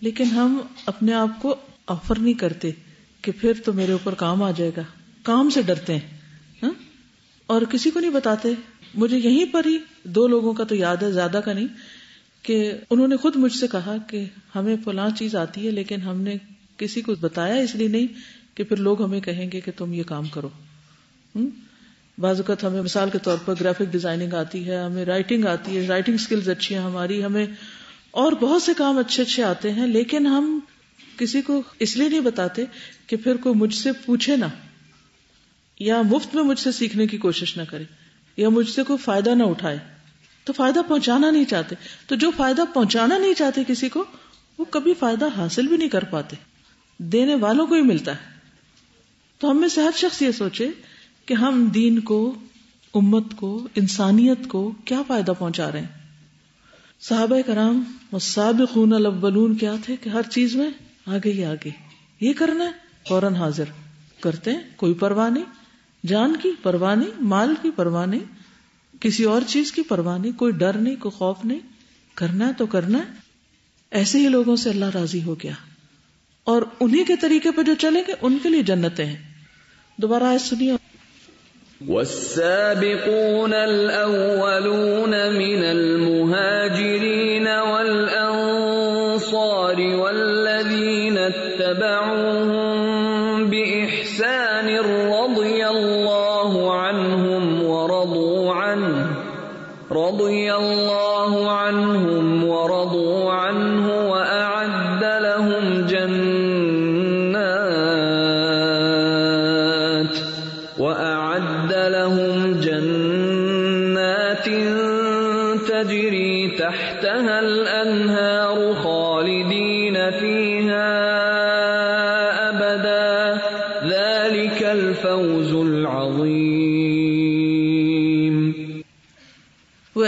لیکن ہم اپنے آپ کو آفر نہیں کرتے کہ پھر تو میرے اوپر کام آ جائے گا۔ کام سے ڈرتے ہیں ہاں؟ اور کسی کو نہیں بتاتے۔ مجھے یہیں پر ہی دو لوگوں کا تو یاد ہے، زیادہ کا نہیں، کہ انہوں نے خود مجھ سے کہا کہ ہمیں فلاں چیز آتی ہے لیکن ہم نے کسی کو بتایا اس لیے نہیں کہ پھر لوگ ہمیں کہیں گے کہ تم یہ کام کرو۔ بعض اوقات ہمیں مثال کے طور پر گرافک ڈیزائننگ آتی ہے، ہمیں رائٹنگ آتی ہے، رائٹنگ اسکلز اچھی ہیں ہماری، ہمیں اور بہت سے کام اچھے اچھے آتے ہیں لیکن ہم کسی کو اس لیے نہیں بتاتے کہ پھر کوئی مجھ سے پوچھے نہ، یا مفت میں مجھ سے سیکھنے کی کوشش نہ کرے، یا مجھ سے کوئی فائدہ نہ اٹھائے۔ تو فائدہ پہنچانا نہیں چاہتے۔ تو جو فائدہ پہنچانا نہیں چاہتے کسی کو، وہ کبھی فائدہ حاصل بھی نہیں کر پاتے۔ دینے والوں کو ہی ملتا ہے۔ تو ہم میں سے ہر شخص یہ سوچے کہ ہم دین کو، امت کو، انسانیت کو کیا فائدہ پہنچا رہے ہیں؟ صحابہ کرام وہ سابق کیا تھے کہ ہر چیز میں آگے ہی آگے۔ یہ کرنا ہے، فوراً حاضر۔ کرتے ہیں، کوئی پرواہ نہیں۔ جان کی پرواہ نہیں، مال کی پرواہ نہیں، کسی اور چیز کی پرواہ نہیں، کوئی ڈر نہیں، کوئی خوف نہیں۔ کرنا ہے تو کرنا ہے۔ ایسے ہی لوگوں سے اللہ راضی ہو گیا۔ اور انہیں کے طریقے پہ جو چلیں گے، ان کے لیے جنتیں ہیں۔ دوبارہ آئے سنیے۔ والسابقون الأولون من المهاجرين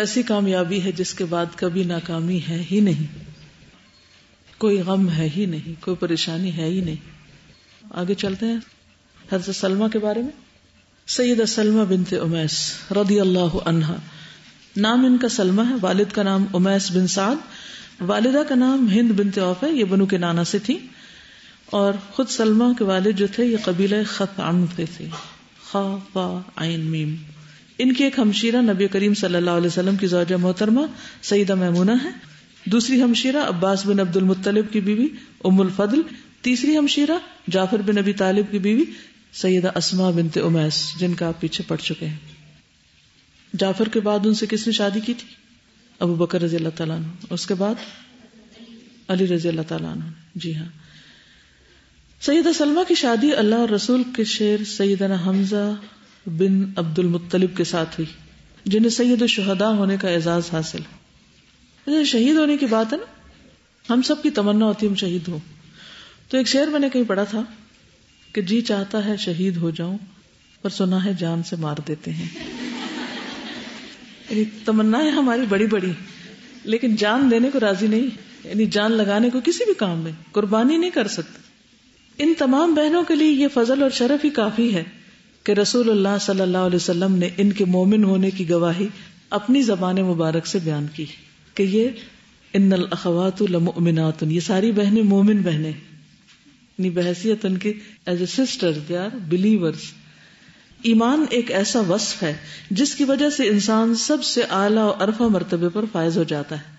ایسی کامیابی ہے جس کے بعد کبھی ناکامی ہے ہی نہیں۔ کوئی غم ہے ہی نہیں، کوئی پریشانی ہے ہی نہیں۔ آگے چلتے ہیں حضرت سلمہ کے بارے میں۔ سید سلمہ بنت امیس رضی اللہ عنہا۔ نام ان کا سلمہ ہے، والد کا نام امیس بن سعد۔ والدہ کا نام ہند بنت عوف ہے، یہ بنو کے نانا سے تھی۔ اور خود سلمہ کے والد جو تھے، یہ قبیلہ خط سے تھے۔ خا فا عین، میم۔ ان کی ایک ہمشیرہ نبی کریم صلی اللہ علیہ وسلم کی زوجہ محترمہ سیدہ میمونہ ہے دوسری ہمشیرہ عباس بن عبد المطلب کی بیوی ام الفضل۔ تیسری ہمشیرہ جعفر بن نبی طالب کی بیوی سیدہ اسما بنت امیس، جن کا آپ پیچھے پڑ چکے ہیں۔ جعفر کے بعد ان سے کس نے شادی کی تھی؟ ابو بکر رضی اللہ تعالیٰ عنہ۔ اس کے بعد علی رضی اللہ تعالیٰ عنہ۔ جی ہاں۔ سیدہ سلمہ کی شادی اللہ اور رسول کے شیر سیدنا حمزہ بن عبد المطلب کے ساتھ ہوئی، جنہیں سید الشہداء ہونے کا اعزاز حاصل۔ اچھا، شہید ہونے کی بات ہے نا؟ ہم سب کی تمنا ہوتی ہم شہید ہوں۔ تو ایک شعر میں نے کہیں پڑھا تھا کہ جی چاہتا ہے شہید ہو جاؤں، پر سنا ہے جان سے مار دیتے ہیں۔ یعنی تمنا ہے ہماری بڑی بڑی، لیکن جان دینے کو راضی نہیں یعنی جان لگانے کو کسی بھی کام میں قربانی نہیں کر سکتے۔ ان تمام بہنوں کے لیے یہ فضل اور شرف ہی کافی ہے۔ کہ رسول اللہ صلی اللہ علیہ وسلم نے ان کے مومن ہونے کی گواہی اپنی زبان مبارک سے بیان کی کہ یہ ان الاخوات لمؤمنات، یہ ساری بہنیں مومن بہنیں یعنی بحثیت ان کی as a sister they are believers ایمان ایک ایسا وصف ہے جس کی وجہ سے انسان سب سے اعلیٰ اور عرفہ مرتبے پر فائز ہو جاتا ہے۔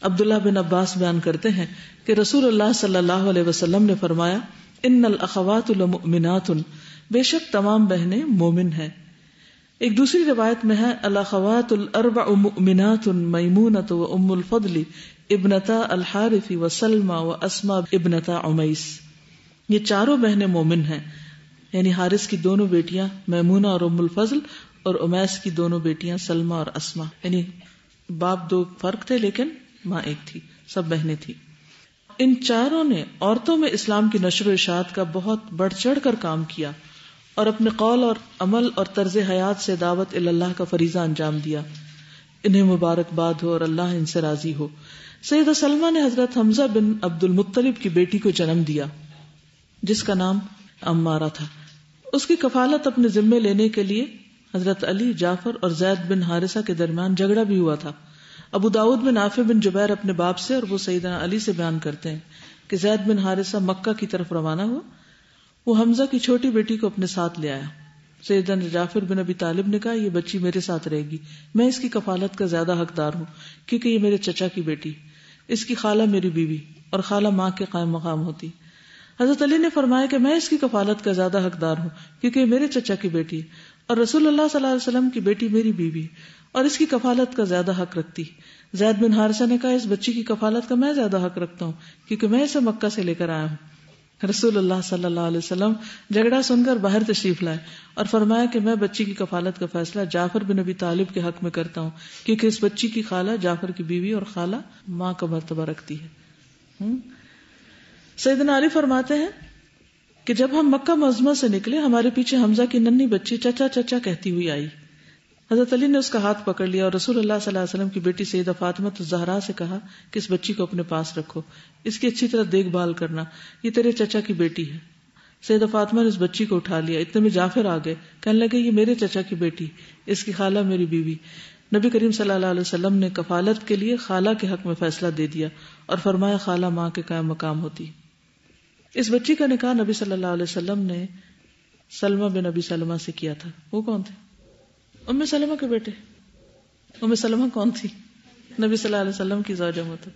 عبداللہ بن عباس بیان کرتے ہیں کہ رسول اللہ صلی اللہ علیہ وسلم نے فرمایا، ان الاخوات لمؤمنات بے شک تمام بہنیں مومن ہیں۔ ایک دوسری روایت میں ہے، الاخوات الاربع مؤمنات میمونت و ام الفضل ابنتا الحارث و سلمہ و اسما ابنتا عمیس۔ یہ چاروں بہنیں مومن ہیں۔ یعنی حارث کی دونوں بیٹیاں میمونا اور ام الفضل اور امیس کی دونوں بیٹیاں سلما اور اسما یعنی باپ دو فرق تھے لیکن ماں ایک تھی، سب بہنیں تھی ان چاروں نے عورتوں میں اسلام کی نشر و اشاعت کا بہت بڑھ چڑھ کر کام کیا۔ اور اپنے قول اور عمل اور طرز حیات سے دعوت اللہ کا فریضہ انجام دیا۔ انہیں مبارکباد ہو اور اللہ ان سے راضی ہو۔ سید سلمہ نے حضرت حمزہ بن عبد المطلب کی بیٹی کو جنم دیا، جس کا نام امارا تھا۔ اس کی کفالت اپنے ذمے لینے کے لیے حضرت علی، جعفر اور زید بن حارثہ کے درمیان جھگڑا بھی ہوا تھا۔ ابو داود بن نافع بن جبیر اپنے باپ سے اور وہ سیدنا علی سے بیان کرتے ہیں کہ زید بن حارثہ مکہ کی طرف روانہ ہوا۔ وہ حمزہ کی چھوٹی بیٹی کو اپنے ساتھ لے آیا۔ سیدنا جعفر بن ابی طالب نے کہا، یہ بچی میرے ساتھ رہے گی۔ میں اس کی کفالت کا زیادہ حقدار ہوں، کیونکہ یہ میرے چچا کی بیٹی۔ اس کی خالہ میری بیوی اور خالہ ماں کے قائم مقام ہوتی۔ حضرت علی نے فرمایا کہ میں اس کی کفالت کا زیادہ حقدار ہوں، کیونکہ میرے چچا کی بیٹی اور رسول اللہ صلی اللہ علیہ وسلم کی بیٹی میری بیوی اور اس کی کفالت کا زیادہ حق رکھتی۔ زید بن ہارسا نے کہا، اس بچی کی کفالت کا میں زیادہ حق رکھتا ہوں، کیونکہ میں اسے مکہ سے لے کر آیا ہوں۔ رسول اللہ صلی اللہ علیہ وسلم جھگڑا سن کر باہر تشریف لائے اور فرمایا کہ میں بچی کی کفالت کا فیصلہ جعفر بن ابی طالب کے حق میں کرتا ہوں، کیونکہ اس بچی کی خالہ جعفر کی بیوی اور خالہ ماں کا مرتبہ رکھتی ہے۔ سیدنا علی فرماتے ہیں کہ جب ہم مکہ مزمہ سے نکلے، ہمارے پیچھے حمزہ کی ننی بچی چچا چچا کہتی ہوئی آئی۔ حضرت علی نے اس کا ہاتھ پکڑ لیا اور رسول اللہ صلی اللہ علیہ وسلم کی بیٹی سیدہ فاطمہ زہرا سے کہا کہ اس بچی کو اپنے پاس رکھو، اس کی اچھی طرح دیکھ بھال کرنا، یہ تیرے چچا کی بیٹی ہے۔ سیدہ فاطمہ نے اس بچی کو اٹھا لیا۔ اتنے میں جافر آ گئے۔ کہنے لگے، یہ میرے چچا کی بیٹی، اس کی خالہ میری بیوی۔ نبی کریم صلی اللہ علیہ وسلم نے کفالت کے لیے خالہ کے حق میں فیصلہ دے دیا اور فرمایا، خالہ ماں کے قائم مقام ہوتی۔ اس بچی کا نکاح نبی صلی اللہ علیہ وسلم نے سلمہ بن نبی سلمہ سے کیا تھا۔ وہ کون تھے؟ ام سلمہ کے بیٹے۔ ام سلمہ کون تھی؟ نبی صلی اللہ علیہ وسلم کی زوجہ مت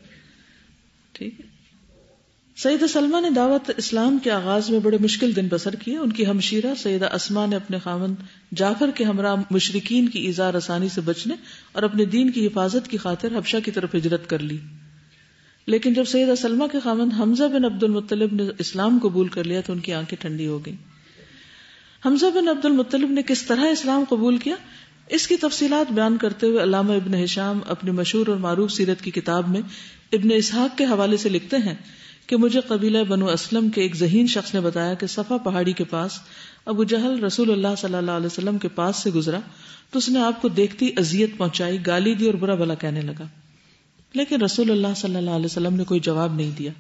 ٹھیک ہے۔ سیدہ سلمہ نے دعوت اسلام کے آغاز میں بڑے مشکل دن بسر کیے۔ ان کی ہمشیرہ سیدہ اسما نے اپنے خامن جعفر کے ہمراہ مشرقین کی اظہار آسانی سے بچنے اور اپنے دین کی حفاظت کی خاطر حبشہ کی طرف ہجرت کر لی۔ لیکن جب سیدہ سلمہ کے خامن حمزہ بن عبد المطلب نے اسلام قبول کر لیا تو ان کی آنکھیں ٹھنڈی ہو گئی حمزہ بن عبد المطلب نے کس طرح اسلام قبول کیا؟ اس کی تفصیلات بیان کرتے ہوئے علامہ ابن حشام اپنی مشہور اور معروف سیرت کی کتاب میں ابن اسحاق کے حوالے سے لکھتے ہیں کہ مجھے قبیلہ بنو اسلم کے ایک ذہین شخص نے بتایا کہ صفا پہاڑی کے پاس ابو جہل رسول اللہ صلی اللہ علیہ وسلم کے پاس سے گزرا تو اس نے آپ کو دیکھتی اذیت پہنچائی، گالی دی اور برا بلا کہنے لگا۔ لیکن رسول اللہ صلی اللہ علیہ وسلم نے کوئی جواب نہیں دیا،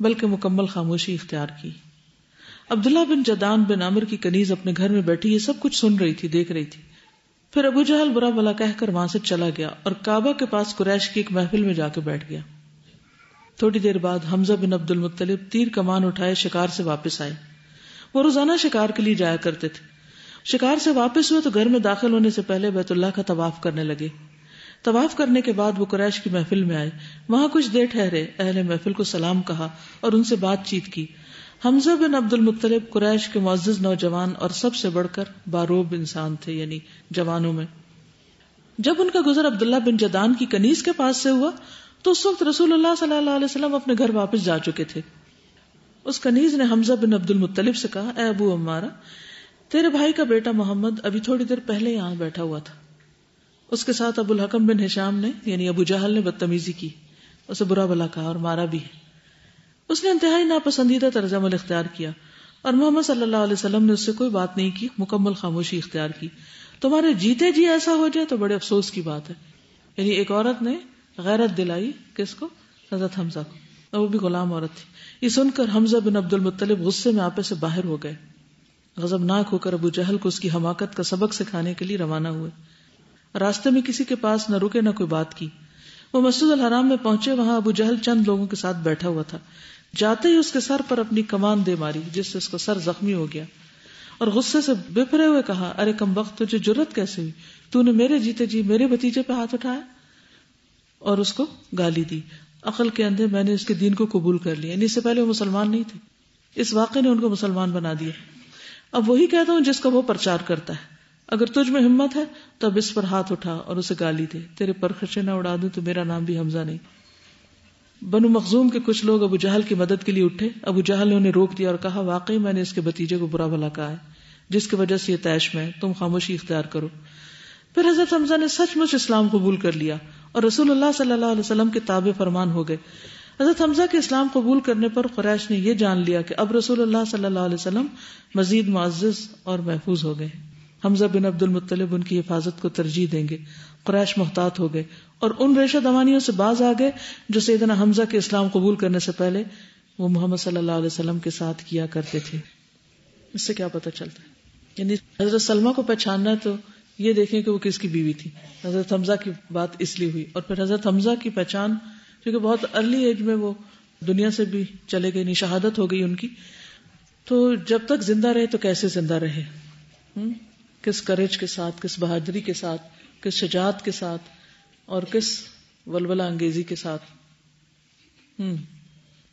بلکہ مکمل خاموشی اختیار کی۔ عبداللہ بن جدان بن عامر کی کنیز اپنے گھر میں بیٹھی، یہ سب کچھ سن رہی تھی، دیکھ رہی تھی۔ پھر ابو جہل برا بلا کہہ کر وہاں سے چلا گیا اور کعبہ کے پاس قریش کی ایک محفل میں جا کے بیٹھ گیا۔ تھوڑی دیر بعد حمزہ بن عبد المطلب تیر کمان اٹھائے شکار سے واپس آئے۔ وہ روزانہ شکار کے لیے جایا کرتے تھے۔ شکار سے واپس ہوئے تو گھر میں داخل ہونے سے پہلے بیت اللہ کا طواف کرنے لگے۔ طواف کرنے کے بعد وہ قریش کی محفل میں آئے۔ وہاں کچھ دیر ٹھہرے، اہل محفل کو سلام کہا اور ان سے بات چیت کی۔ حمزہ بن عبد المطلب قریش کے معزز نوجوان اور سب سے بڑھ کر باروب انسان تھے یعنی جوانوں میں۔ جب ان کا گزر عبداللہ بن جدان کی کنیز کے پاس سے ہوا، تو اس وقت رسول اللہ صلی اللہ علیہ وسلم اپنے گھر واپس جا چکے تھے۔ اس کنیز نے حمزہ بن عبد المطلب سے کہا، اے ابو امارا تیرے بھائی کا بیٹا محمد ابھی تھوڑی دیر پہلے یہاں بیٹھا ہوا تھا۔ اس کے ساتھ ابو الحکم بن ہشام نے یعنی ابو جہل نے بدتمیزی کی، اسے برا بلا کہا اور مارا بھی اس نے انتہائی ناپسندیدہ طرز عمل اختیار کیا اور محمد صلی اللہ علیہ وسلم نے اس سے کوئی بات نہیں کی، مکمل خاموشی اختیار کی۔ تمہارے جیتے جی ایسا ہو جائے تو بڑے افسوس کی بات ہے۔ یعنی ایک عورت نے غیرت دلائی کس کو؟ حضرت حمزہ کو۔ اور وہ بھی غلام عورت تھی۔ یہ سن کر حمزہ بن عبد المطلب غصے میں آپے سے باہر ہو گئے۔ غزب ناک ہو کر ابو جہل کو اس کی حماقت کا سبق سکھانے کے لیے روانہ ہوئے۔ راستے میں کسی کے پاس نہ رکے نہ کوئی بات کی۔ وہ مسجد الحرام میں پہنچے، وہاں ابو جہل چند لوگوں کے ساتھ بیٹھا ہوا تھا۔ جاتے ہی اس کے سر پر اپنی کمان دے ماری، جس سے اس کا سر زخمی ہو گیا۔ اور غصے سے بپرے ہوئے کہا، ارے کم وقت، تجھے جرت کیسے ہوئی؟ تو نے میرے جیتے جی میرے بتیجے پہ ہاتھ اٹھایا اور اس کو گالی دی۔ عقل کے اندر میں نے اس کے دین کو قبول کر لیا۔ یعنی اس سے پہلے وہ مسلمان نہیں تھے۔ اس واقعے نے ان کو مسلمان بنا دیا۔ اب وہی کہتا ہوں جس کا وہ پرچار کرتا ہے۔ اگر تجھ میں ہمت ہے تو اب اس پر ہاتھ اٹھا اور اسے گالی دے۔ تیرے پر خرچے نہ اڑا دوں تو میرا نام بھی حمزہ نہیں۔ بنو مخزوم کے کچھ لوگ ابو جہل کی مدد کے لیے اٹھے۔ ابو جہل نے انہیں روک دیا اور کہا، واقعی میں نے اس کے بتیجے کو برا بھلا کہا ہے، جس کی وجہ سے یہ تیش میں تم خاموشی اختیار کرو۔ پھر حضرت حمزہ نے سچ مچ اسلام قبول کر لیا اور رسول اللہ صلی اللہ علیہ وسلم کے تابع فرمان ہو گئے۔ حضرت حمزہ کے اسلام قبول کرنے پر قریش نے یہ جان لیا کہ اب رسول اللہ صلی اللہ علیہ وسلم مزید معزز اور محفوظ ہو گئے۔ حمزہ بن عبد المطلب ان کی حفاظت کو ترجیح دیں گے۔ قریش محتاط ہو گئے۔ اور ان ریشہ دوانیوں سے باز آ گئے جو سیدنا حمزہ کے اسلام قبول کرنے سے پہلے وہ محمد صلی اللہ علیہ وسلم کے ساتھ کیا کرتے تھے۔ اس سے کیا پتہ چلتا ہے؟ یعنی حضرت سلمہ کو پہچاننا ہے تو یہ دیکھیں کہ وہ کس کی بیوی تھی۔ حضرت حمزہ کی بات اس لیے ہوئی۔ اور پھر حضرت حمزہ کی پہچان، کیونکہ بہت ارلی ایج میں وہ دنیا سے بھی چلے گئے یعنی شہادت ہو گئی ان کی۔ تو جب تک زندہ رہے تو کیسے زندہ رہے؟ کس کریج کے ساتھ، کس بہادری کے ساتھ، کس شجاعت کے ساتھ اور کس ولولہ انگیزی کے ساتھ؟ ہوں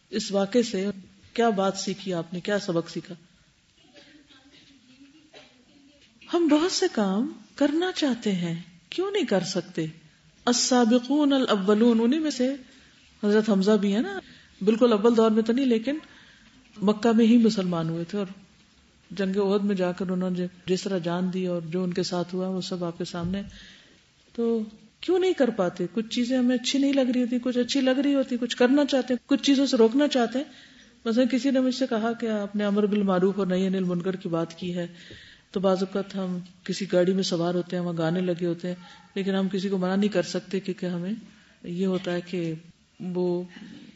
اس واقعے سے کیا بات سیکھی آپ نے؟ کیا سبق سیکھا؟ ہم بہت سے کام کرنا چاہتے ہیں، کیوں نہیں کر سکتے؟ السابقون الاولون انہیں میں سے حضرت حمزہ بھی ہے نا؟ بالکل اول دور میں تو نہیں، لیکن مکہ میں ہی مسلمان ہوئے تھے اور جنگ عہد میں جا کر انہوں نے جس طرح جان دی اور جو ان کے ساتھ ہوا وہ سب آپ کے سامنے۔ تو کیوں نہیں کر پاتے؟ کچھ چیزیں ہمیں اچھی نہیں لگ رہی ہوتی، کچھ اچھی لگ رہی ہوتی، کچھ کرنا چاہتے ہیں، کچھ چیزوں سے روکنا چاہتے ہیں۔ مثلا کسی نے مجھ سے کہا کہ آپ نے امر بالمعروف اور نئی انل منکر کی بات کی ہے۔ تو بعض اوقات ہم کسی گاڑی میں سوار ہوتے ہیں، وہاں گانے لگے ہوتے ہیں، لیکن ہم کسی کو منع نہیں کر سکتے کیونکہ ہمیں یہ ہوتا ہے کہ وہ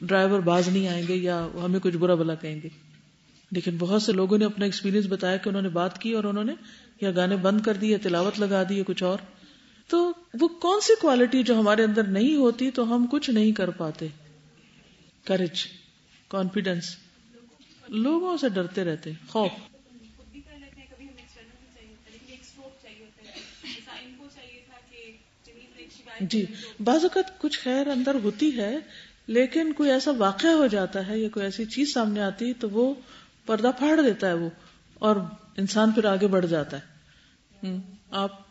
ڈرائیور باز نہیں آئیں گے یا ہمیں کچھ برا بلا کہیں گے۔ لیکن بہت سے لوگوں نے اپنا ایکسپیرینس بتایا کہ انہوں نے بات کی اور انہوں نے یا گانے بند کر دی یا تلاوت لگا دی یا کچھ اور۔ تو وہ کون سی کوالٹی جو ہمارے اندر نہیں ہوتی تو ہم کچھ نہیں کر پاتے؟ کریج کانفیڈینس لوگوں سے ڈرتے رہتے، خوف. جی بعض اوقات کچھ خیر اندر ہوتی ہے، لیکن کوئی ایسا واقعہ ہو جاتا ہے یا کوئی ایسی چیز سامنے آتی تو وہ پردہ پھاڑ دیتا ہے وہ، اور انسان پھر آگے بڑھ جاتا ہے۔ آپ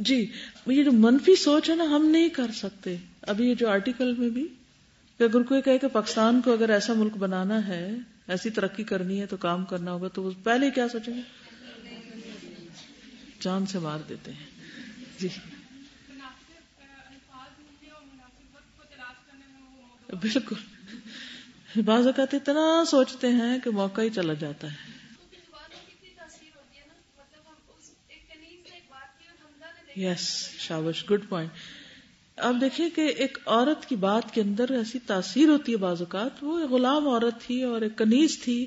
جی یہ جو منفی سوچ ہے نا، ہم نہیں کر سکتے۔ ابھی یہ جو آرٹیکل میں بھی، کہ اگر کوئی کہے کہ پاکستان کو اگر ایسا ملک بنانا ہے، ایسی ترقی کرنی ہے تو کام کرنا ہوگا، تو وہ پہلے کیا سوچیں گے؟ جان سے مار دیتے ہیں۔ جی۔ بالکل۔ بعض اوقات اتنا سوچتے ہیں کہ موقع ہی چلا جاتا ہے۔ یس شابش گڈ پوائنٹ اب دیکھیں کہ ایک عورت کی بات کے اندر ایسی تاثیر ہوتی ہے بعض اوقات، وہ غلام عورت تھی اور ایک کنیز تھی،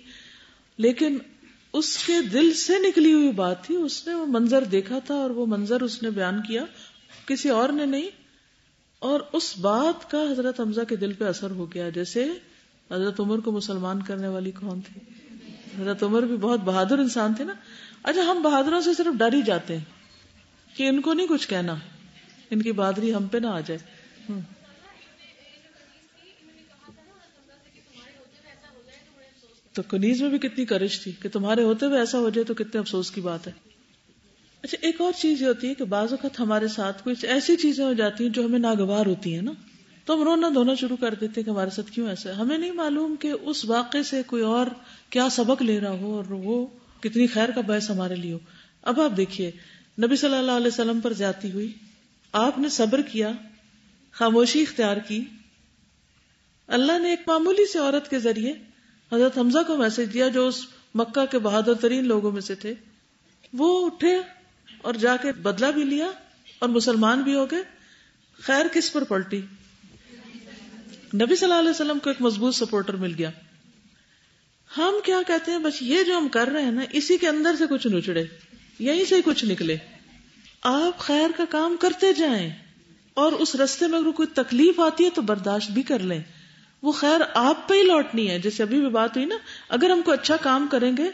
لیکن اس کے دل سے نکلی ہوئی بات تھی، اس نے وہ منظر دیکھا تھا اور وہ منظر اس نے بیان کیا، کسی اور نے نہیں۔ اور اس بات کا حضرت حمزہ کے دل پہ اثر ہو گیا، جیسے حضرت عمر کو مسلمان کرنے والی کون تھی۔ حضرت عمر بھی بہت بہادر انسان تھے نا۔ اچھا ہم بہادروں سے صرف ڈر ہی جاتے ہیں۔ کہ ان کو نہیں کچھ کہنا۔ ان کی بہادری ہم پہ نہ آ جائے۔ تو کنیز میں بھی کتنی کرش تھی کہ تمہارے ہوتے ہوئے ایسا ہو جائے تو کتنے افسوس کی بات ہے۔ اچھا ایک اور چیز یہ ہوتی ہے کہ بعض اوقات ہمارے ساتھ کچھ ایسی چیزیں ہو جاتی ہیں جو ہمیں ناگوار ہوتی ہیں نا۔ تو ہم رونا دھونا شروع کر دیتے ہیں کہ ہمارے ساتھ کیوں ایسا ہے۔ ہمیں نہیں معلوم کہ اس واقعے سے کوئی اور کیا سبق لے رہا ہو اور وہ کتنی خیر کا باعث ہمارے لیے ہو۔ اب آپ دیکھیے نبی صلی اللہ علیہ وسلم پر جاتی ہوئی۔ آپ نے صبر کیا، خاموشی اختیار کی۔ اللہ نے ایک معمولی سی عورت کے ذریعے حضرت حمزہ کو میسج دیا جو اس مکہ کے بہادر ترین لوگوں میں سے تھے۔ وہ اٹھے اور جا کے بدلہ بھی لیا اور مسلمان بھی ہو گئے خیر کس پر پلٹی۔ نبی صلی اللہ علیہ وسلم کو ایک مضبوط سپورٹر مل گیا۔ ہم کیا کہتے ہیں؟ بس یہ جو ہم کر رہے ہیں نا، اسی کے اندر سے کچھ نچڑے یہیں سے کچھ نکلے۔ آپ خیر کا کام کرتے جائیں اور اس رستے میں اگر کوئی تکلیف آتی ہے تو برداشت بھی کر لیں۔ وہ خیر آپ پہ ہی لوٹنی ہے۔ جیسے ابھی بھی بات ہوئی نا، اگر ہم کو اچھا کام کریں گے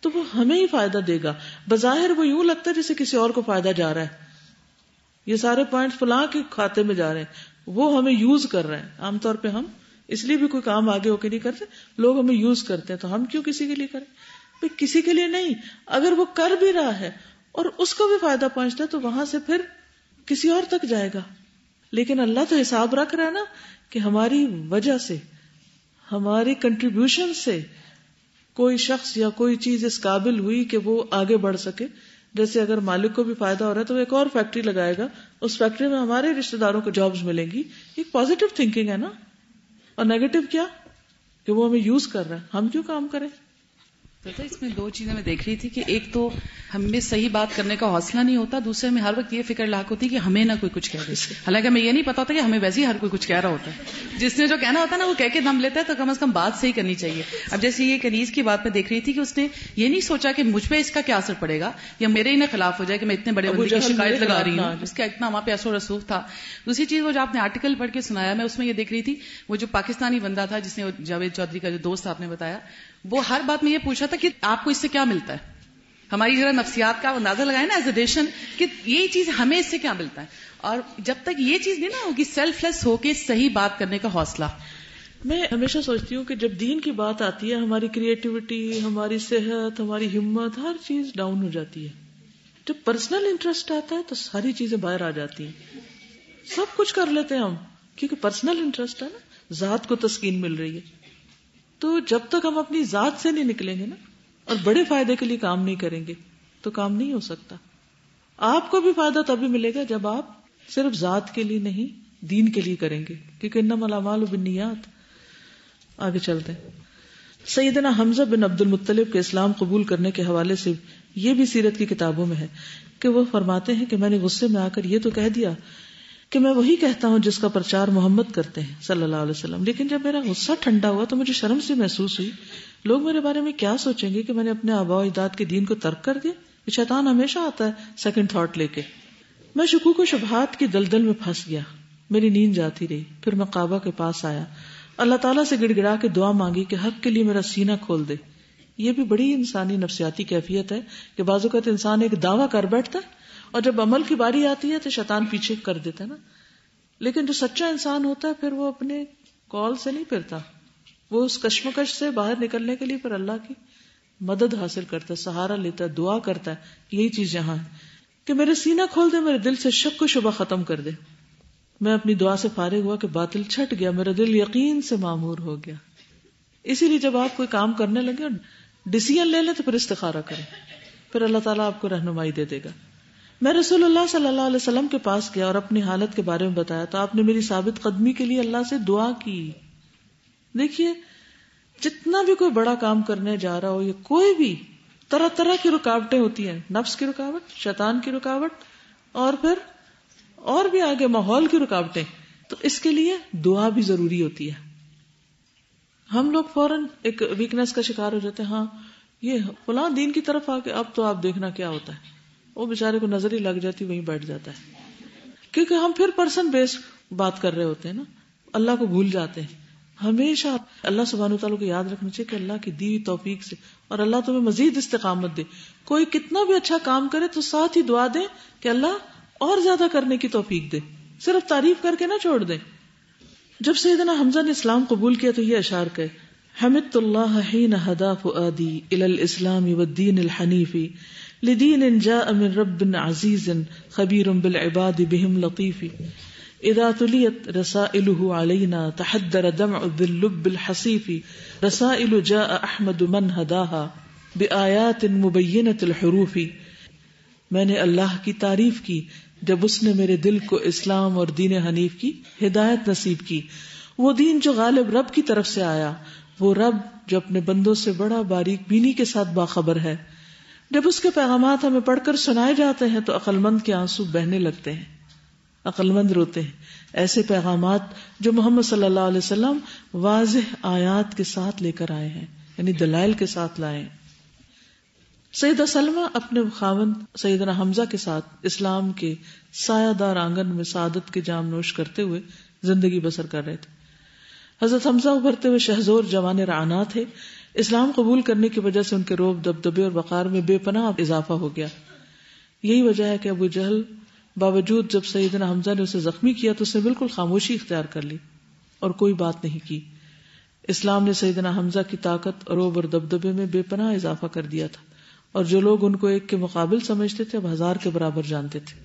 تو وہ ہمیں ہی فائدہ دے گا۔ بظاہر وہ یوں لگتا ہے جیسے کسی اور کو فائدہ جا رہا ہے۔ یہ سارے پوائنٹ فلاں کے کھاتے میں جا رہے ہیں۔ وہ ہمیں یوز کر رہے ہیں۔ عام طور پہ ہم اس لیے بھی کوئی کام آگے ہو کے نہیں کرتے، لوگ ہمیں یوز کرتے ہیں۔ تو ہم کیوں کسی کے لیے کریں؟ کسی کے لیے نہیں، اگر وہ کر بھی رہا ہے اور اس کو بھی فائدہ پہنچتا ہے تو وہاں سے پھر کسی اور تک جائے گا۔ لیکن اللہ تو حساب رکھ رہا ہے نا کہ ہماری وجہ سے، ہماری کنٹریبیوشن سے کوئی شخص یا کوئی چیز اس قابل ہوئی کہ وہ آگے بڑھ سکے۔ جیسے اگر مالک کو بھی فائدہ ہو رہا ہے تو وہ ایک اور فیکٹری لگائے گا۔ اس فیکٹری میں ہمارے رشتے داروں کو جابس ملیں گی۔ ایک پازیٹو تھنکنگ ہے نا۔ اور نیگیٹو کیا؟ کہ وہ ہمیں یوز کر رہا ہے۔ ہم کیوں کام کریں؟ تو اس میں دو چیزیں میں دیکھ رہی تھی کہ ایک تو ہمیں صحیح بات کرنے کا حوصلہ نہیں ہوتا دوسرے میں ہر وقت یہ فکر لاک ہوتی کہ ہمیں نہ کوئی کچھ کہہ دے۔ حالانکہ ہمیں یہ نہیں پتا ہوتا کہ ہمیں ویسے ہی ہر کوئی کچھ کہہ رہا ہوتا ہے۔ جس نے جو کہنا ہوتا ہے نا وہ کہہ کے دم لیتا ہے تو کم از کم بات صحیح کرنی چاہیے۔ اب جیسے یہ کنیز کی بات میں دیکھ رہی تھی کہ اس نے یہ نہیں سوچا کہ مجھ پہ اس کا کیا اثر پڑے گا یا میرے ہی نہ خلاف ہو جائے کہ میں اتنے بڑے بندے کی شکایت لگا رہی ہوں۔ اس کا اتنا وہاں پہ اثر رسوخ تھا۔ دوسری چیز وہ جو آپ نے آرٹیکل پڑھ کے سنایا میں اس میں یہ دیکھ رہی تھی وہ جو پاکستانی بندہ تھا جس نے جاوید چودھری کا جو دوست آپ نے بتایا وہ ہر بات میں یہ پوچھا تھا کہ آپ کو اس سے کیا ملتا ہے؟ ہماری ذرا نفسیات کا اندازہ لگائے نا ایزوڈیشن کہ یہ چیز ہمیں اس سے کیا ملتا ہے؟ اور جب تک یہ چیز نہیں نا ہوگی سیلف لیس ہو کے صحیح بات کرنے کا حوصلہ۔ میں ہمیشہ سوچتی ہوں کہ جب دین کی بات آتی ہے، ہماری کریٹیوٹی ہماری صحت، ہماری ہمت، ہر چیز ڈاؤن ہو جاتی ہے۔ جب پرسنل انٹرسٹ آتا ہے تو ساری چیزیں باہر آ جاتی ہیں۔ سب کچھ کر لیتے ہیں ہم، کیونکہ پرسنل انٹرسٹ ہے نا، ذات کو تسکین مل رہی ہے۔ تو جب تک ہم اپنی ذات سے نہیں نکلیں گے نا، اور بڑے فائدے کے لیے کام نہیں کریں گے، تو کام نہیں ہو سکتا۔ آپ کو بھی فائدہ تبھی ملے گا جب آپ صرف ذات کے لیے نہیں، دین کے لیے کریں گے۔ کیونکہ ان ملامال بنیاد آگے چلتے ہیں۔ سیدنا حمزہ بن عبد المطلب کے اسلام قبول کرنے کے حوالے سے یہ بھی سیرت کی کتابوں میں ہے کہ وہ فرماتے ہیں کہ میں نے غصے میں آ کر یہ تو کہہ دیا کہ میں وہی کہتا ہوں جس کا پرچار محمد کرتے ہیں، صلی اللہ علیہ وسلم۔ لیکن جب میرا غصہ ٹھنڈا ہوا تو مجھے شرم سی محسوس ہوئی۔ لوگ میرے بارے میں کیا سوچیں گے کہ میں نے اپنے آبا و اجداد کے دین کو ترک کر دیا؟ شیطان ہمیشہ آتا ہے سیکنڈ تھاٹ لے کے۔ میں شکوک و شبہات کی دلدل میں پھنس گیا۔ میری نیند جاتی رہی۔ پھر میں کعبہ کے پاس آیا۔ اللہ تعالیٰ سے گڑ گڑا کے دعا مانگی کہ حق کے لیے میرا سینہ کھول دے۔ یہ بھی بڑی انسانی نفسیاتی کیفیت ہے کہ بازو کا انسان ایک دعویٰ کر بیٹھتا ہے اور جب عمل کی باری آتی ہے تو شیطان پیچھے کر دیتا ہے نا۔ لیکن جو سچا انسان ہوتا ہے، پھر وہ اپنے کال سے نہیں پھرتا۔ وہ اس کشمکش سے باہر نکلنے کے لیے پھر اللہ کی مدد حاصل کرتا ہے، سہارا لیتا ہے، دعا کرتا ہے یہی چیز یہاں ہے۔ کہ میرے سینہ کھول دے، میرے دل سے شک کو شبہ ختم کر دے۔ میں اپنی دعا سے فارغ ہوا کہ باطل چھٹ گیا، میرا دل یقین سے معمور ہو گیا۔ اسی لیے جب آپ کوئی کام کرنے لگے ڈسیزن لے لیں تو پھر استخارہ کریں۔ پھر اللہ تعالیٰ آپ کو رہنمائی دے دے گا۔ میں رسول اللہ صلی اللہ علیہ وسلم کے پاس گیا اور اپنی حالت کے بارے میں بتایا تو آپ نے میری ثابت قدمی کے لیے اللہ سے دعا کی۔ دیکھیے، جتنا بھی کوئی بڑا کام کرنے جا رہا ہو یا کوئی بھی طرح طرح کی رکاوٹیں ہوتی ہیں۔ نفس کی رکاوٹ، شیطان کی رکاوٹ، اور پھر اور بھی آگے ماحول کی رکاوٹیں۔ تو اس کے لیے دعا بھی ضروری ہوتی ہے۔ ہم لوگ فوراً ایک ویکنیس کا شکار ہو جاتے ہیں ہاں یہ فلاں دین کی طرف آ کے، اب تو آپ دیکھنا کیا ہوتا ہے۔ وہ بےچارے کو نظر ہی لگ جاتی، وہیں بیٹھ جاتا ہے۔ کیونکہ ہم پھر پرسن بیس بات کر رہے ہوتے ہیں نا۔ اللہ کو بھول جاتے ہیں۔ ہمیشہ اللہ سبحانہ تعالیٰ کو یاد رکھنا چاہیے کہ اللہ کی دی توفیق سے اور اللہ تمہیں مزید استقامت دے۔ کوئی کتنا بھی اچھا کام کرے تو ساتھ ہی دعا دے کہ اللہ اور زیادہ کرنے کی توفیق دے۔ صرف تعریف کر کے نہ چھوڑ دے جب سیدنا حمزہ نے اسلام قبول کیا تو یہ اشار کہ حمد اللہ حین ہدا فؤادی الى الاسلام والدین الحنیفی لدین جاء من رب عزیز خبیر بالعباد بهم لطیف اذا تلیت رسائله علینا تحدر دمع باللب الحصیف رسائل جاء احمد من هداها بآیات مبینت الحروف میں نے اللہ کی تعریف کی جب اس نے میرے دل کو اسلام اور دین حنیف کی ہدایت نصیب کی. وہ دین جو غالب رب کی طرف سے آیا، وہ رب جو اپنے بندوں سے بڑا باریک بینی کے ساتھ باخبر ہے. جب اس کے پیغامات ہمیں پڑھ کر سنائے جاتے ہیں تو عقل مند کے آنسو بہنے لگتے ہیں۔ عقلمند روتے ہیں۔ ایسے پیغامات جو محمد صلی اللہ علیہ وسلم واضح آیات کے ساتھ لے کر آئے ہیں یعنی دلائل کے ساتھ لائے سیدہ سلمہ اپنے خاون سیدنا حمزہ کے ساتھ اسلام کے سایہ دار آنگن میں سعادت کے جام نوش کرتے ہوئے زندگی بسر کر رہے تھے۔ حضرت حمزہ ابھرتے ہوئے شہزور جوان رانا تھے۔ اسلام قبول کرنے کی وجہ سے ان کے روب، دبدبے اور وقار میں بے پناہ اضافہ ہو گیا۔ یہی وجہ ہے کہ ابو جہل باوجود جب سیدنا حمزہ نے اسے زخمی کیا تو اس نے بالکل خاموشی اختیار کر لی اور کوئی بات نہیں کی۔ اسلام نے سیدنا حمزہ کی طاقت، روب اور دبدبے میں بے پناہ اضافہ کر دیا تھا اور جو لوگ ان کو ایک کے مقابل سمجھتے تھے، اب ہزار کے برابر جانتے تھے۔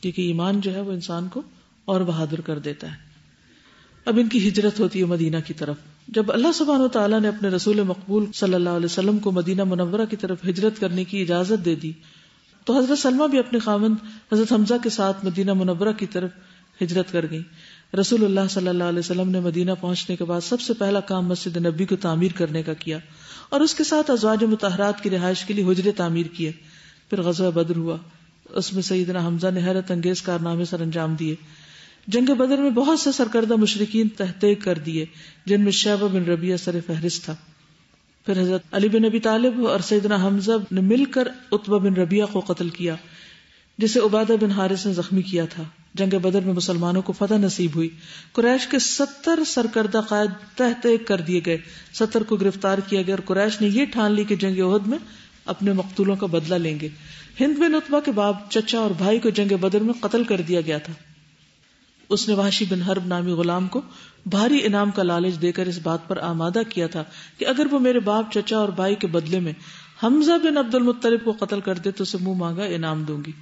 کیونکہ ایمان جو ہے وہ انسان کو اور بہادر کر دیتا ہے۔ اب ان کی ہجرت ہوتی ہے مدینہ کی طرف۔ جب اللہ سبحان و تعالیٰ نے اپنے رسول مقبول صلی اللہ علیہ وسلم کو مدینہ منورہ کی طرف ہجرت کرنے کی اجازت دے دی، تو حضرت سلمہ بھی اپنے خامند حضرت حمزہ کے ساتھ مدینہ منورہ کی طرف ہجرت کر گئی رسول اللہ صلی اللہ علیہ وسلم نے مدینہ پہنچنے کے بعد سب سے پہلا کام مسجد نبی کو تعمیر کرنے کا کیا اور اس کے ساتھ ازواج متحرات کی رہائش کے لیے حجرے تعمیر کیے۔ پھر غزوہ بدر ہوا، اس میں سیدنا حمزہ نے حیرت انگیز کارنامے سر انجام دیے۔ جنگ بدر میں بہت سے سرکردہ مشرقین تحقیق کر دیے، جن میں شیبہ بن ربیہ سر فہرست تھا۔ پھر حضرت علی بن نبی طالب اور سیدنا حمزہ نے مل کر اتبا بن ربیہ کو قتل کیا، جسے عبادہ بن حارث نے زخمی کیا تھا۔ جنگ بدر میں مسلمانوں کو فتح نصیب ہوئی۔ قریش کے ستر سرکردہ قائد تحت کر دیے گئے، ستر کو گرفتار کیا گیا اور قریش نے یہ ٹھان لی کہ جنگ عہد میں اپنے مقتولوں کا بدلہ لیں گے۔ ہند بن اتبا کے باب چچا اور بھائی کو جنگ بدر میں قتل کر دیا گیا تھا۔ اس نے وحشی بن حرب نامی غلام کو بھاری انعام کا لالچ دے کر اس بات پر آمادہ کیا تھا کہ اگر وہ میرے باپ، چچا اور بھائی کے بدلے میں حمزہ بن عبد المطلب کو قتل کر دے تو اسے منہ مانگا، انعام دوں گی۔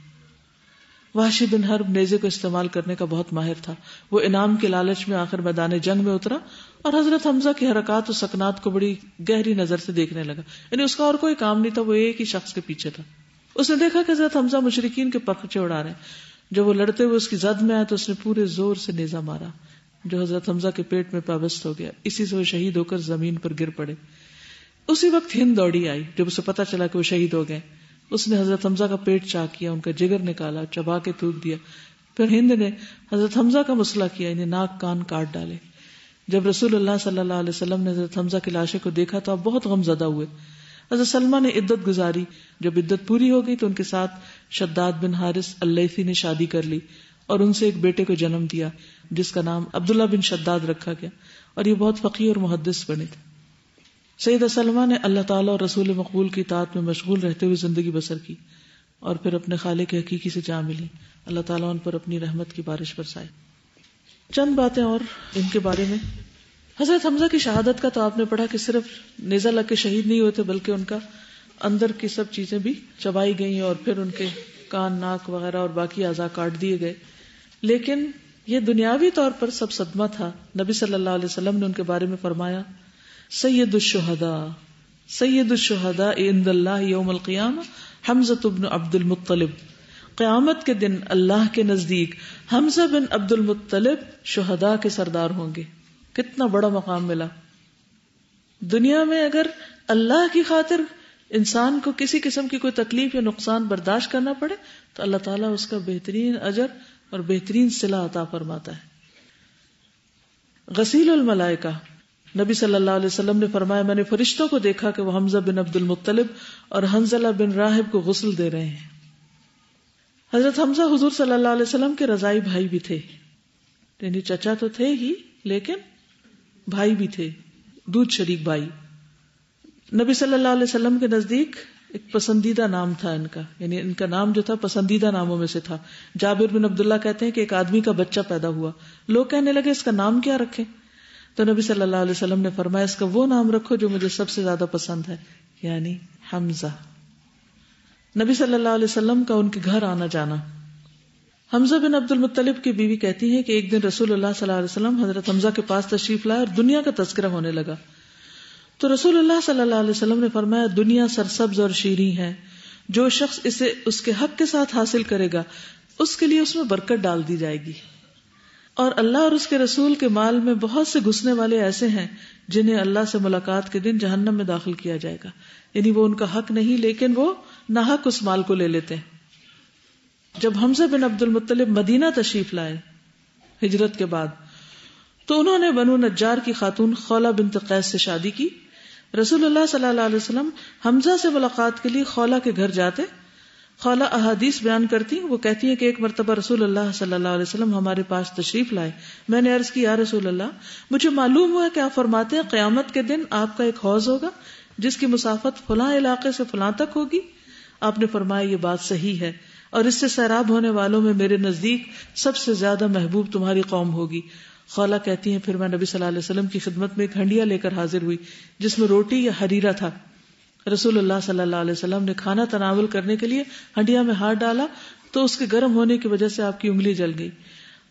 وحشی بن حرب نیزے کو استعمال کرنے کا بہت ماہر تھا۔ وہ انعام کے لالچ میں آخر میدان جنگ میں اترا اور حضرت حمزہ کی حرکات و سکنات کو بڑی گہری نظر سے دیکھنے لگا۔ یعنی اس کا اور کوئی کام نہیں تھا، وہ ایک ہی شخص کے پیچھے تھا۔ اس نے دیکھا کہ حضرت حمزہ مشرقین کے پکچے اڑا رہے جب وہ لڑتے ہوئے اس کی زد میں آیا تو اس نے پورے زور سے نیزا مارا، جو حضرت حمزہ کے پیٹ میں پابست ہو گیا۔ اسی سے وہ شہید ہو کر زمین پر گر پڑے۔ اسی وقت ہند دوڑی آئی، جب اسے پتا چلا کہ وہ شہید ہو گئے۔ اس نے حضرت حمزہ کا پیٹ چاک کیا، ان کا جگر نکالا چبا کے تھوک دیا۔ پھر ہند نے حضرت حمزہ کا مسئلہ کیا، انہیں ناک کان کاٹ ڈالے۔ جب رسول اللہ صلی اللہ علیہ وسلم نے حضرت حمزہ کی لاشے کو دیکھا تو آپ بہت غم زدہ ہوئے۔ حضرت سلمہ نے عدت گزاری۔ جب عدت پوری ہو گئی تو ان کے ساتھ شداد بن حارث اللہ نے شادی کر لی اور ان سے ایک بیٹے کو جنم دیا، جس کا نام عبداللہ بن شداد رکھا گیا اور یہ بہت فقی اور محدث بنے تھے۔ سعید سلمہ نے اللہ تعالیٰ اور رسول مقبول کی تعداد میں مشغول رہتے ہوئے زندگی بسر کی اور پھر اپنے خالق حقیقی سے جا ملی۔ اللہ تعالیٰ ان پر اپنی رحمت کی بارش برسائے۔ چند باتیں اور ان کے بارے میں۔ حضرت حمزہ کی شہادت کا تو آپ نے پڑھا کہ صرف نیزا لگ کے شہید نہیں ہوئے تھے، بلکہ ان کا اندر کی سب چیزیں بھی چبائی گئی اور پھر ان کے کان، ناک وغیرہ اور باقی اعضاء کاٹ دیے گئے۔ لیکن یہ دنیاوی طور پر سب صدمہ تھا۔ نبی صلی اللہ علیہ وسلم نے ان کے بارے میں فرمایا، سید الشہدا سید الشہدا عند اللہ یوم القیام حمزہ بن عبد المطلب۔ قیامت کے دن اللہ کے نزدیک حمزہ بن عبد المطلب شہدا کے سردار ہوں گے۔ کتنا بڑا مقام ملا۔ دنیا میں اگر اللہ کی خاطر انسان کو کسی قسم کی کوئی تکلیف یا نقصان برداشت کرنا پڑے تو اللہ تعالیٰ اس کا بہترین اجر اور بہترین صلاح عطا فرماتا ہے۔ غسیل الملائکہ۔ نبی صلی اللہ علیہ وسلم نے فرمایا، میں نے فرشتوں کو دیکھا کہ وہ حمزہ بن عبد المطلب اور حنزلہ بن راہب کو غسل دے رہے ہیں۔ حضرت حمزہ حضور صلی اللہ علیہ وسلم کے رضائی بھائی بھی تھے۔ یعنی چچا تو تھے ہی، لیکن بھائی بھی تھے، دودھ شریک بھائی۔ نبی صلی اللہ علیہ وسلم کے نزدیک ایک پسندیدہ نام تھا ان کا یعنی ان کا نام جو تھا پسندیدہ ناموں میں سے تھا۔ جابر بن عبداللہ کہتے ہیں کہ ایک آدمی کا بچہ پیدا ہوا۔ لوگ کہنے لگے، اس کا نام کیا رکھے تو نبی صلی اللہ علیہ وسلم نے فرمایا، اس کا وہ نام رکھو جو مجھے سب سے زیادہ پسند ہے یعنی حمزہ۔ نبی صلی اللہ علیہ وسلم کا ان کے گھر آنا جانا۔ حمزہ بن عبد المطلب کی بیوی کہتی ہے کہ ایک دن رسول اللہ صلی اللہ علیہ وسلم حضرت حمزہ کے پاس تشریف لائے اور دنیا کا تذکرہ ہونے لگا۔ تو رسول اللہ صلی اللہ علیہ وسلم نے فرمایا، دنیا سرسبز اور شیریں ہے جو شخص اسے اس کے حق کے ساتھ حاصل کرے گا، اس کے لیے اس میں برکت ڈال دی جائے گی۔ اور اللہ اور اس کے رسول کے مال میں بہت سے گھسنے والے ایسے ہیں جنہیں اللہ سے ملاقات کے دن جہنم میں داخل کیا جائے گا۔ یعنی وہ ان کا حق نہیں، لیکن وہ نہ حق اس مال کو لے لیتے ہیں۔ جب حمزہ بن عبد المطلب مدینہ تشریف لائے ہجرت کے بعد، تو انہوں نے بنو نجار کی خاتون خولا بنت قیس سے شادی کی۔ رسول اللہ صلی اللہ علیہ وسلم حمزہ سے ملاقات کے لیے خولا کے گھر جاتے خولا احادیث بیان کرتی، وہ کہتی ہیں کہ ایک مرتبہ رسول اللہ صلی اللہ علیہ وسلم ہمارے پاس تشریف لائے۔ میں نے عرض کی، یا رسول اللہ، مجھے معلوم ہوا کہ آپ فرماتے ہیں قیامت کے دن آپ کا ایک حوض ہوگا، جس کی مسافت فلاں علاقے سے فلاں تک ہوگی۔ آپ نے فرمایا، یہ بات صحیح ہے، اور اس سے سیراب ہونے والوں میں میرے نزدیک سب سے زیادہ محبوب تمہاری قوم ہوگی۔ خولا کہتی ہیں، پھر میں نبی صلی اللہ علیہ وسلم کی خدمت میں ایک ہنڈیا لے کر حاضر ہوئی، جس میں روٹی یا ہریرا تھا۔ رسول اللہ صلی اللہ علیہ وسلم نے کھانا تناول کرنے کے لیے ہنڈیا میں ہاتھ ڈالا، تو اس کے گرم ہونے کی وجہ سے آپ کی انگلی جل گئی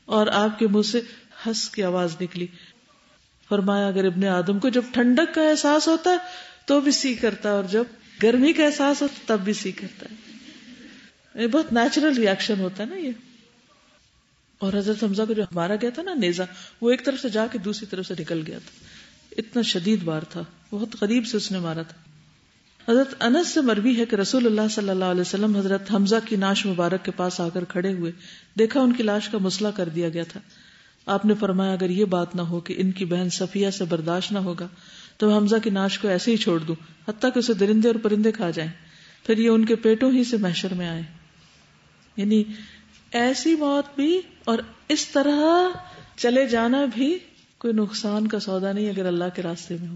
اور آپ کے منہ سے ہنس کی آواز نکلی۔ فرمایا، اگر ابن آدم کو جب ٹھنڈک کا احساس ہوتا ہے، تو بھی سی کرتا ہے، اور جب گرمی کا احساس ہوتا تب بھی سی کرتا ہے۔ یہ بہت نیچرل ریئیکشن ہوتا ہے نا یہ۔ اور حضرت حمزہ کو جو مارا گیا تھا نا نیزا وہ ایک طرف سے جا کے دوسری طرف سے نکل گیا تھا۔ اتنا شدید بار تھا، بہت قریب سے اس نے مارا تھا۔ حضرت انس سے مربی ہے کہ رسول اللہ صلی اللہ علیہ وسلم حضرت حمزہ کی ناش مبارک کے پاس آ کر کھڑے ہوئے، دیکھا ان کی لاش کا مسئلہ کر دیا گیا تھا۔ آپ نے فرمایا، اگر یہ بات نہ ہو کہ ان کی بہن صفیہ سے برداشت نہ ہوگا، تو حمزہ کی ناش کو ایسے ہی چھوڑ دوں، حتیٰ کہ اسے درندے اور پرندے کھا جائیں۔ پھر یہ ان کے پیٹوں ہی سے محشر میں آئے۔ یعنی ایسی موت بھی اور اس طرح چلے جانا بھی کوئی نقصان کا سودا نہیں اگر اللہ کے راستے میں ہو۔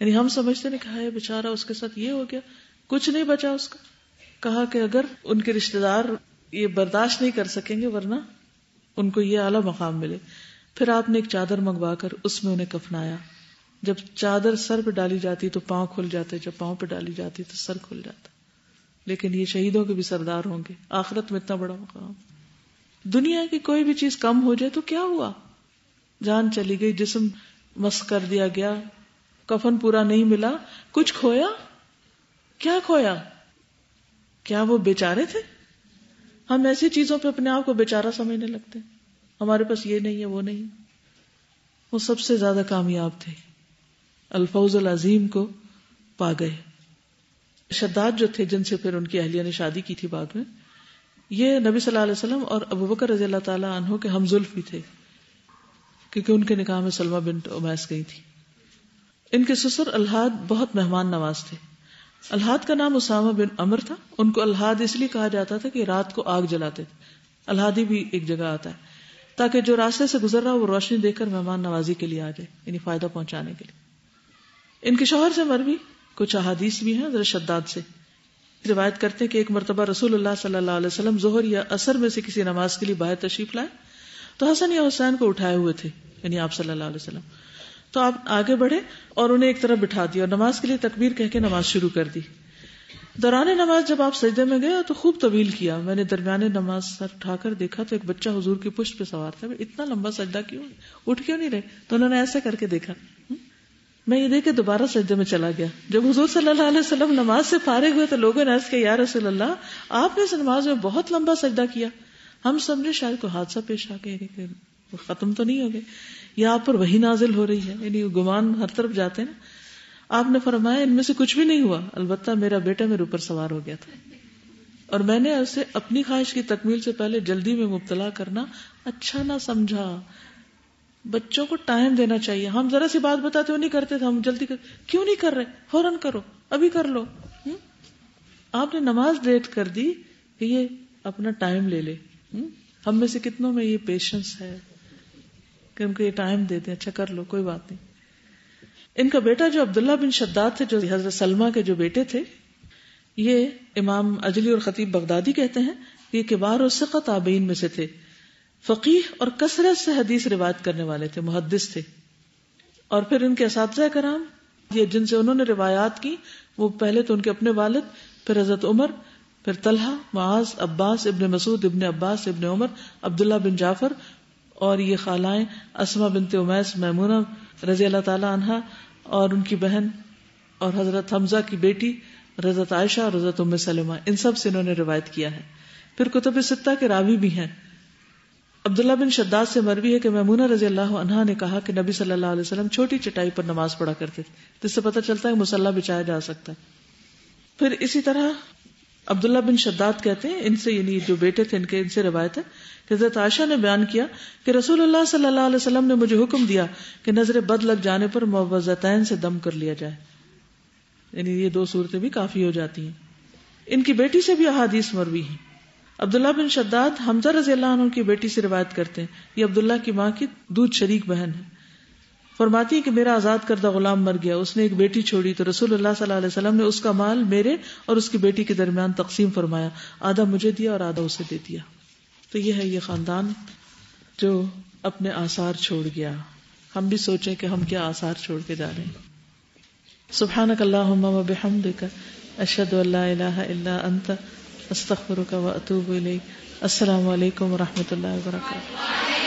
یعنی ہم سمجھتے نہیں کہا بےچارا اس کے ساتھ یہ ہو گیا، کچھ نہیں بچا اس کا۔ کہا کہ اگر ان کے رشتے دار یہ برداشت نہیں کر سکیں گے ورنہ ان کو یہ اعلی مقام ملے۔ پھر آپ نے ایک چادر منگوا کر اس میں انہیں کفنایا۔ جب چادر سر پہ ڈالی جاتی تو پاؤں کھل جاتے، جب پاؤں پہ ڈالی جاتی تو سر کھل جاتا۔ لیکن یہ شہیدوں کے بھی سردار ہوں گے۔ آخرت میں اتنا بڑا مقام۔ دنیا کی کوئی بھی چیز کم ہو جائے تو کیا ہوا؟ جان چلی گئی، جسم مس کر دیا گیا۔ کفن پورا نہیں ملا۔ کچھ کھویا؟ کیا کھویا؟ کیا وہ بیچارے تھے؟ ہم ایسی چیزوں پہ اپنے آپ کو بیچارہ سمجھنے لگتے ہمارے پاس یہ نہیں ہے، وہ نہیں۔ وہ سب سے زیادہ کامیاب تھے۔ الفوز العظیم کو پا گئے۔ شداد جو تھے جن سے پھر ان کی اہلیہ نے شادی کی تھی بعد میں، یہ نبی صلی اللہ علیہ وسلم اور ابو بکر رضی اللہ تعالیٰ عنہ کے ہم بھی تھے، کیونکہ ان کے نکاح میں سلمہ بنت امیس گئی تھی۔ ان کے سسر الحاد بہت مہمان نواز تھے۔ الحاد کا نام اسامہ بن امر تھا۔ ان کو الحاد اس لیے کہا جاتا تھا کہ رات کو آگ جلاتے تھے۔ الحادی بھی ایک جگہ آتا ہے۔ تاکہ جو راستے سے گزر رہا وہ روشنی دیکھ کر مہمان نوازی کے لیے آ جائے یعنی فائدہ پہنچانے کے لیے۔ ان کے شوہر سے مروی کچھ احادیث بھی ہیں شداد سے۔ روایت کرتے کہ ایک مرتبہ رسول اللہ صلی اللہ علیہ وسلم ظہر یا اثر میں سے کسی نماز کے لیے باہر تشریف لائے۔ تو حسن یا حسین کو اٹھائے ہوئے تھے یعنی آپ صلی اللہ علیہ وسلم۔ تو آپ آگے بڑھے اور انہیں ایک طرف بٹھا دیا اور نماز کے لیے تکبیر کہہ کے نماز شروع کر دی۔ دوران نماز جب آپ سجدے میں گئے تو خوب طویل کیا۔ میں نے درمیان نماز سر اٹھا کر دیکھا تو ایک بچہ حضور کی پشت پہ سوار تھا۔ اتنا لمبا سجدہ کیوں؟ اٹھ کیوں نہیں رہے؟ تو انہوں نے ایسا کر کے دیکھا۔ میں یہ دیکھ کے دوبارہ سجدے میں چلا گیا۔ جب حضور صلی اللہ علیہ وسلم نماز سے فارغ ہوئے تو لوگوں نے عرض کیا، یا رسول اللہ، آپ نے اس نماز میں بہت لمبا سجدہ کیا۔ ہم سمجھے شاید کوئی حادثہ پیش آ گیا یعنی ختم تو نہیں ہو گئے۔ یا آپ پر وہی نازل ہو رہی ہے یعنی گمان ہر طرف جاتے ہیں۔ نا آپ نے فرمایا، ان میں سے کچھ بھی نہیں ہوا۔ البتہ میرا بیٹا میرے اوپر سوار ہو گیا تھا۔ اور میں نے اسے اپنی خواہش کی تکمیل سے پہلے جلدی میں مبتلا کرنا اچھا نہ سمجھا۔ بچوں کو ٹائم دینا چاہیے۔ ہم ذرا سی بات بتاتے ہو نہیں کرتے تھے، ہم جلدی کر کیوں نہیں کر رہے؟ فوراً کرو، ابھی کر لو۔ آپ نے نماز ڈیٹ کر دی کہ یہ اپنا ٹائم لے لے۔ ہم؟ میں سے کتنوں میں یہ پیشنس ہے کہ ان کو یہ ٹائم دیتے اچھا کر لو، کوئی بات نہیں۔ ان کا بیٹا جو عبداللہ بن شداد تھے، جو حضرت سلمہ کے جو بیٹے تھے، یہ امام اجلی اور خطیب بغدادی کہتے ہیں یہ کبار اور سقط آبین میں سے تھے۔ فقیح اور کثرت سے حدیث روایت کرنے والے تھے، محدث تھے۔ اور پھر ان کے اساتذہ کرام، یہ جن سے انہوں نے روایات کی، وہ پہلے تو ان کے اپنے والد، پھر حضرت عمر، پھر طلحہ، معاذ، عباس ابن مسعود ابن عباس ابن عمر، عبداللہ بن جعفر، اور یہ خالائیں اسما بنت امیس، میمونہ رضی اللہ تعالی عنہا، اور ان کی بہن اور حضرت حمزہ کی بیٹی، حضرت عائشہ اور حضرت ام سلمہ، ان سب سے انہوں نے روایت کیا ہے۔ پھر کتب ستہ کے راوی بھی ہیں۔ عبداللہ بن شداد سے مروی ہے کہ میمونہ رضی اللہ عنہا نے کہا کہ نبی صلی اللہ علیہ وسلم چھوٹی چٹائی پر نماز پڑھا کرتے تھے جس سے پتہ چلتا ہے مسلح بچایا جا سکتا ہے۔ پھر اسی طرح عبداللہ بن شداد کہتے ہیں، ان سے یعنی جو بیٹے تھے، ان کے ان سے روایت ہے کہ حضرت عائشہ نے بیان کیا کہ رسول اللہ صلی اللہ علیہ وسلم نے مجھے حکم دیا کہ نظر بد لگ جانے پر معوضتین سے دم کر لیا جائے۔ یعنی یہ دو صورتیں بھی کافی ہو جاتی ہیں۔ ان کی بیٹی سے بھی احادیث مروی ہیں۔ عبداللہ بن شداد حمزہ رضی اللہ عنہ کی بیٹی سے روایت کرتے ہیں یہ عبداللہ کی ماں کی دودھ شریک بہن ہے۔ فرماتی ہے کہ میرا آزاد کردہ غلام مر گیا، اس نے ایک بیٹی چھوڑی تو رسول اللہ صلی اللہ علیہ وسلم نے اس کا مال میرے اور اس کی بیٹی کے درمیان تقسیم فرمایا۔ آدھا مجھے دیا اور آدھا اسے دے دیا۔ تو یہ ہے یہ خاندان جو اپنے آثار چھوڑ گیا۔ ہم بھی سوچیں کہ ہم کیا آثار چھوڑ کے جا رہے ہیں۔ سبحانک اللہم و بحمدک، اشہد ان لا الہ الا انت استغفرک و اطوب الیک. السلام علیکم و رحمۃ اللہ وبرکاتہ.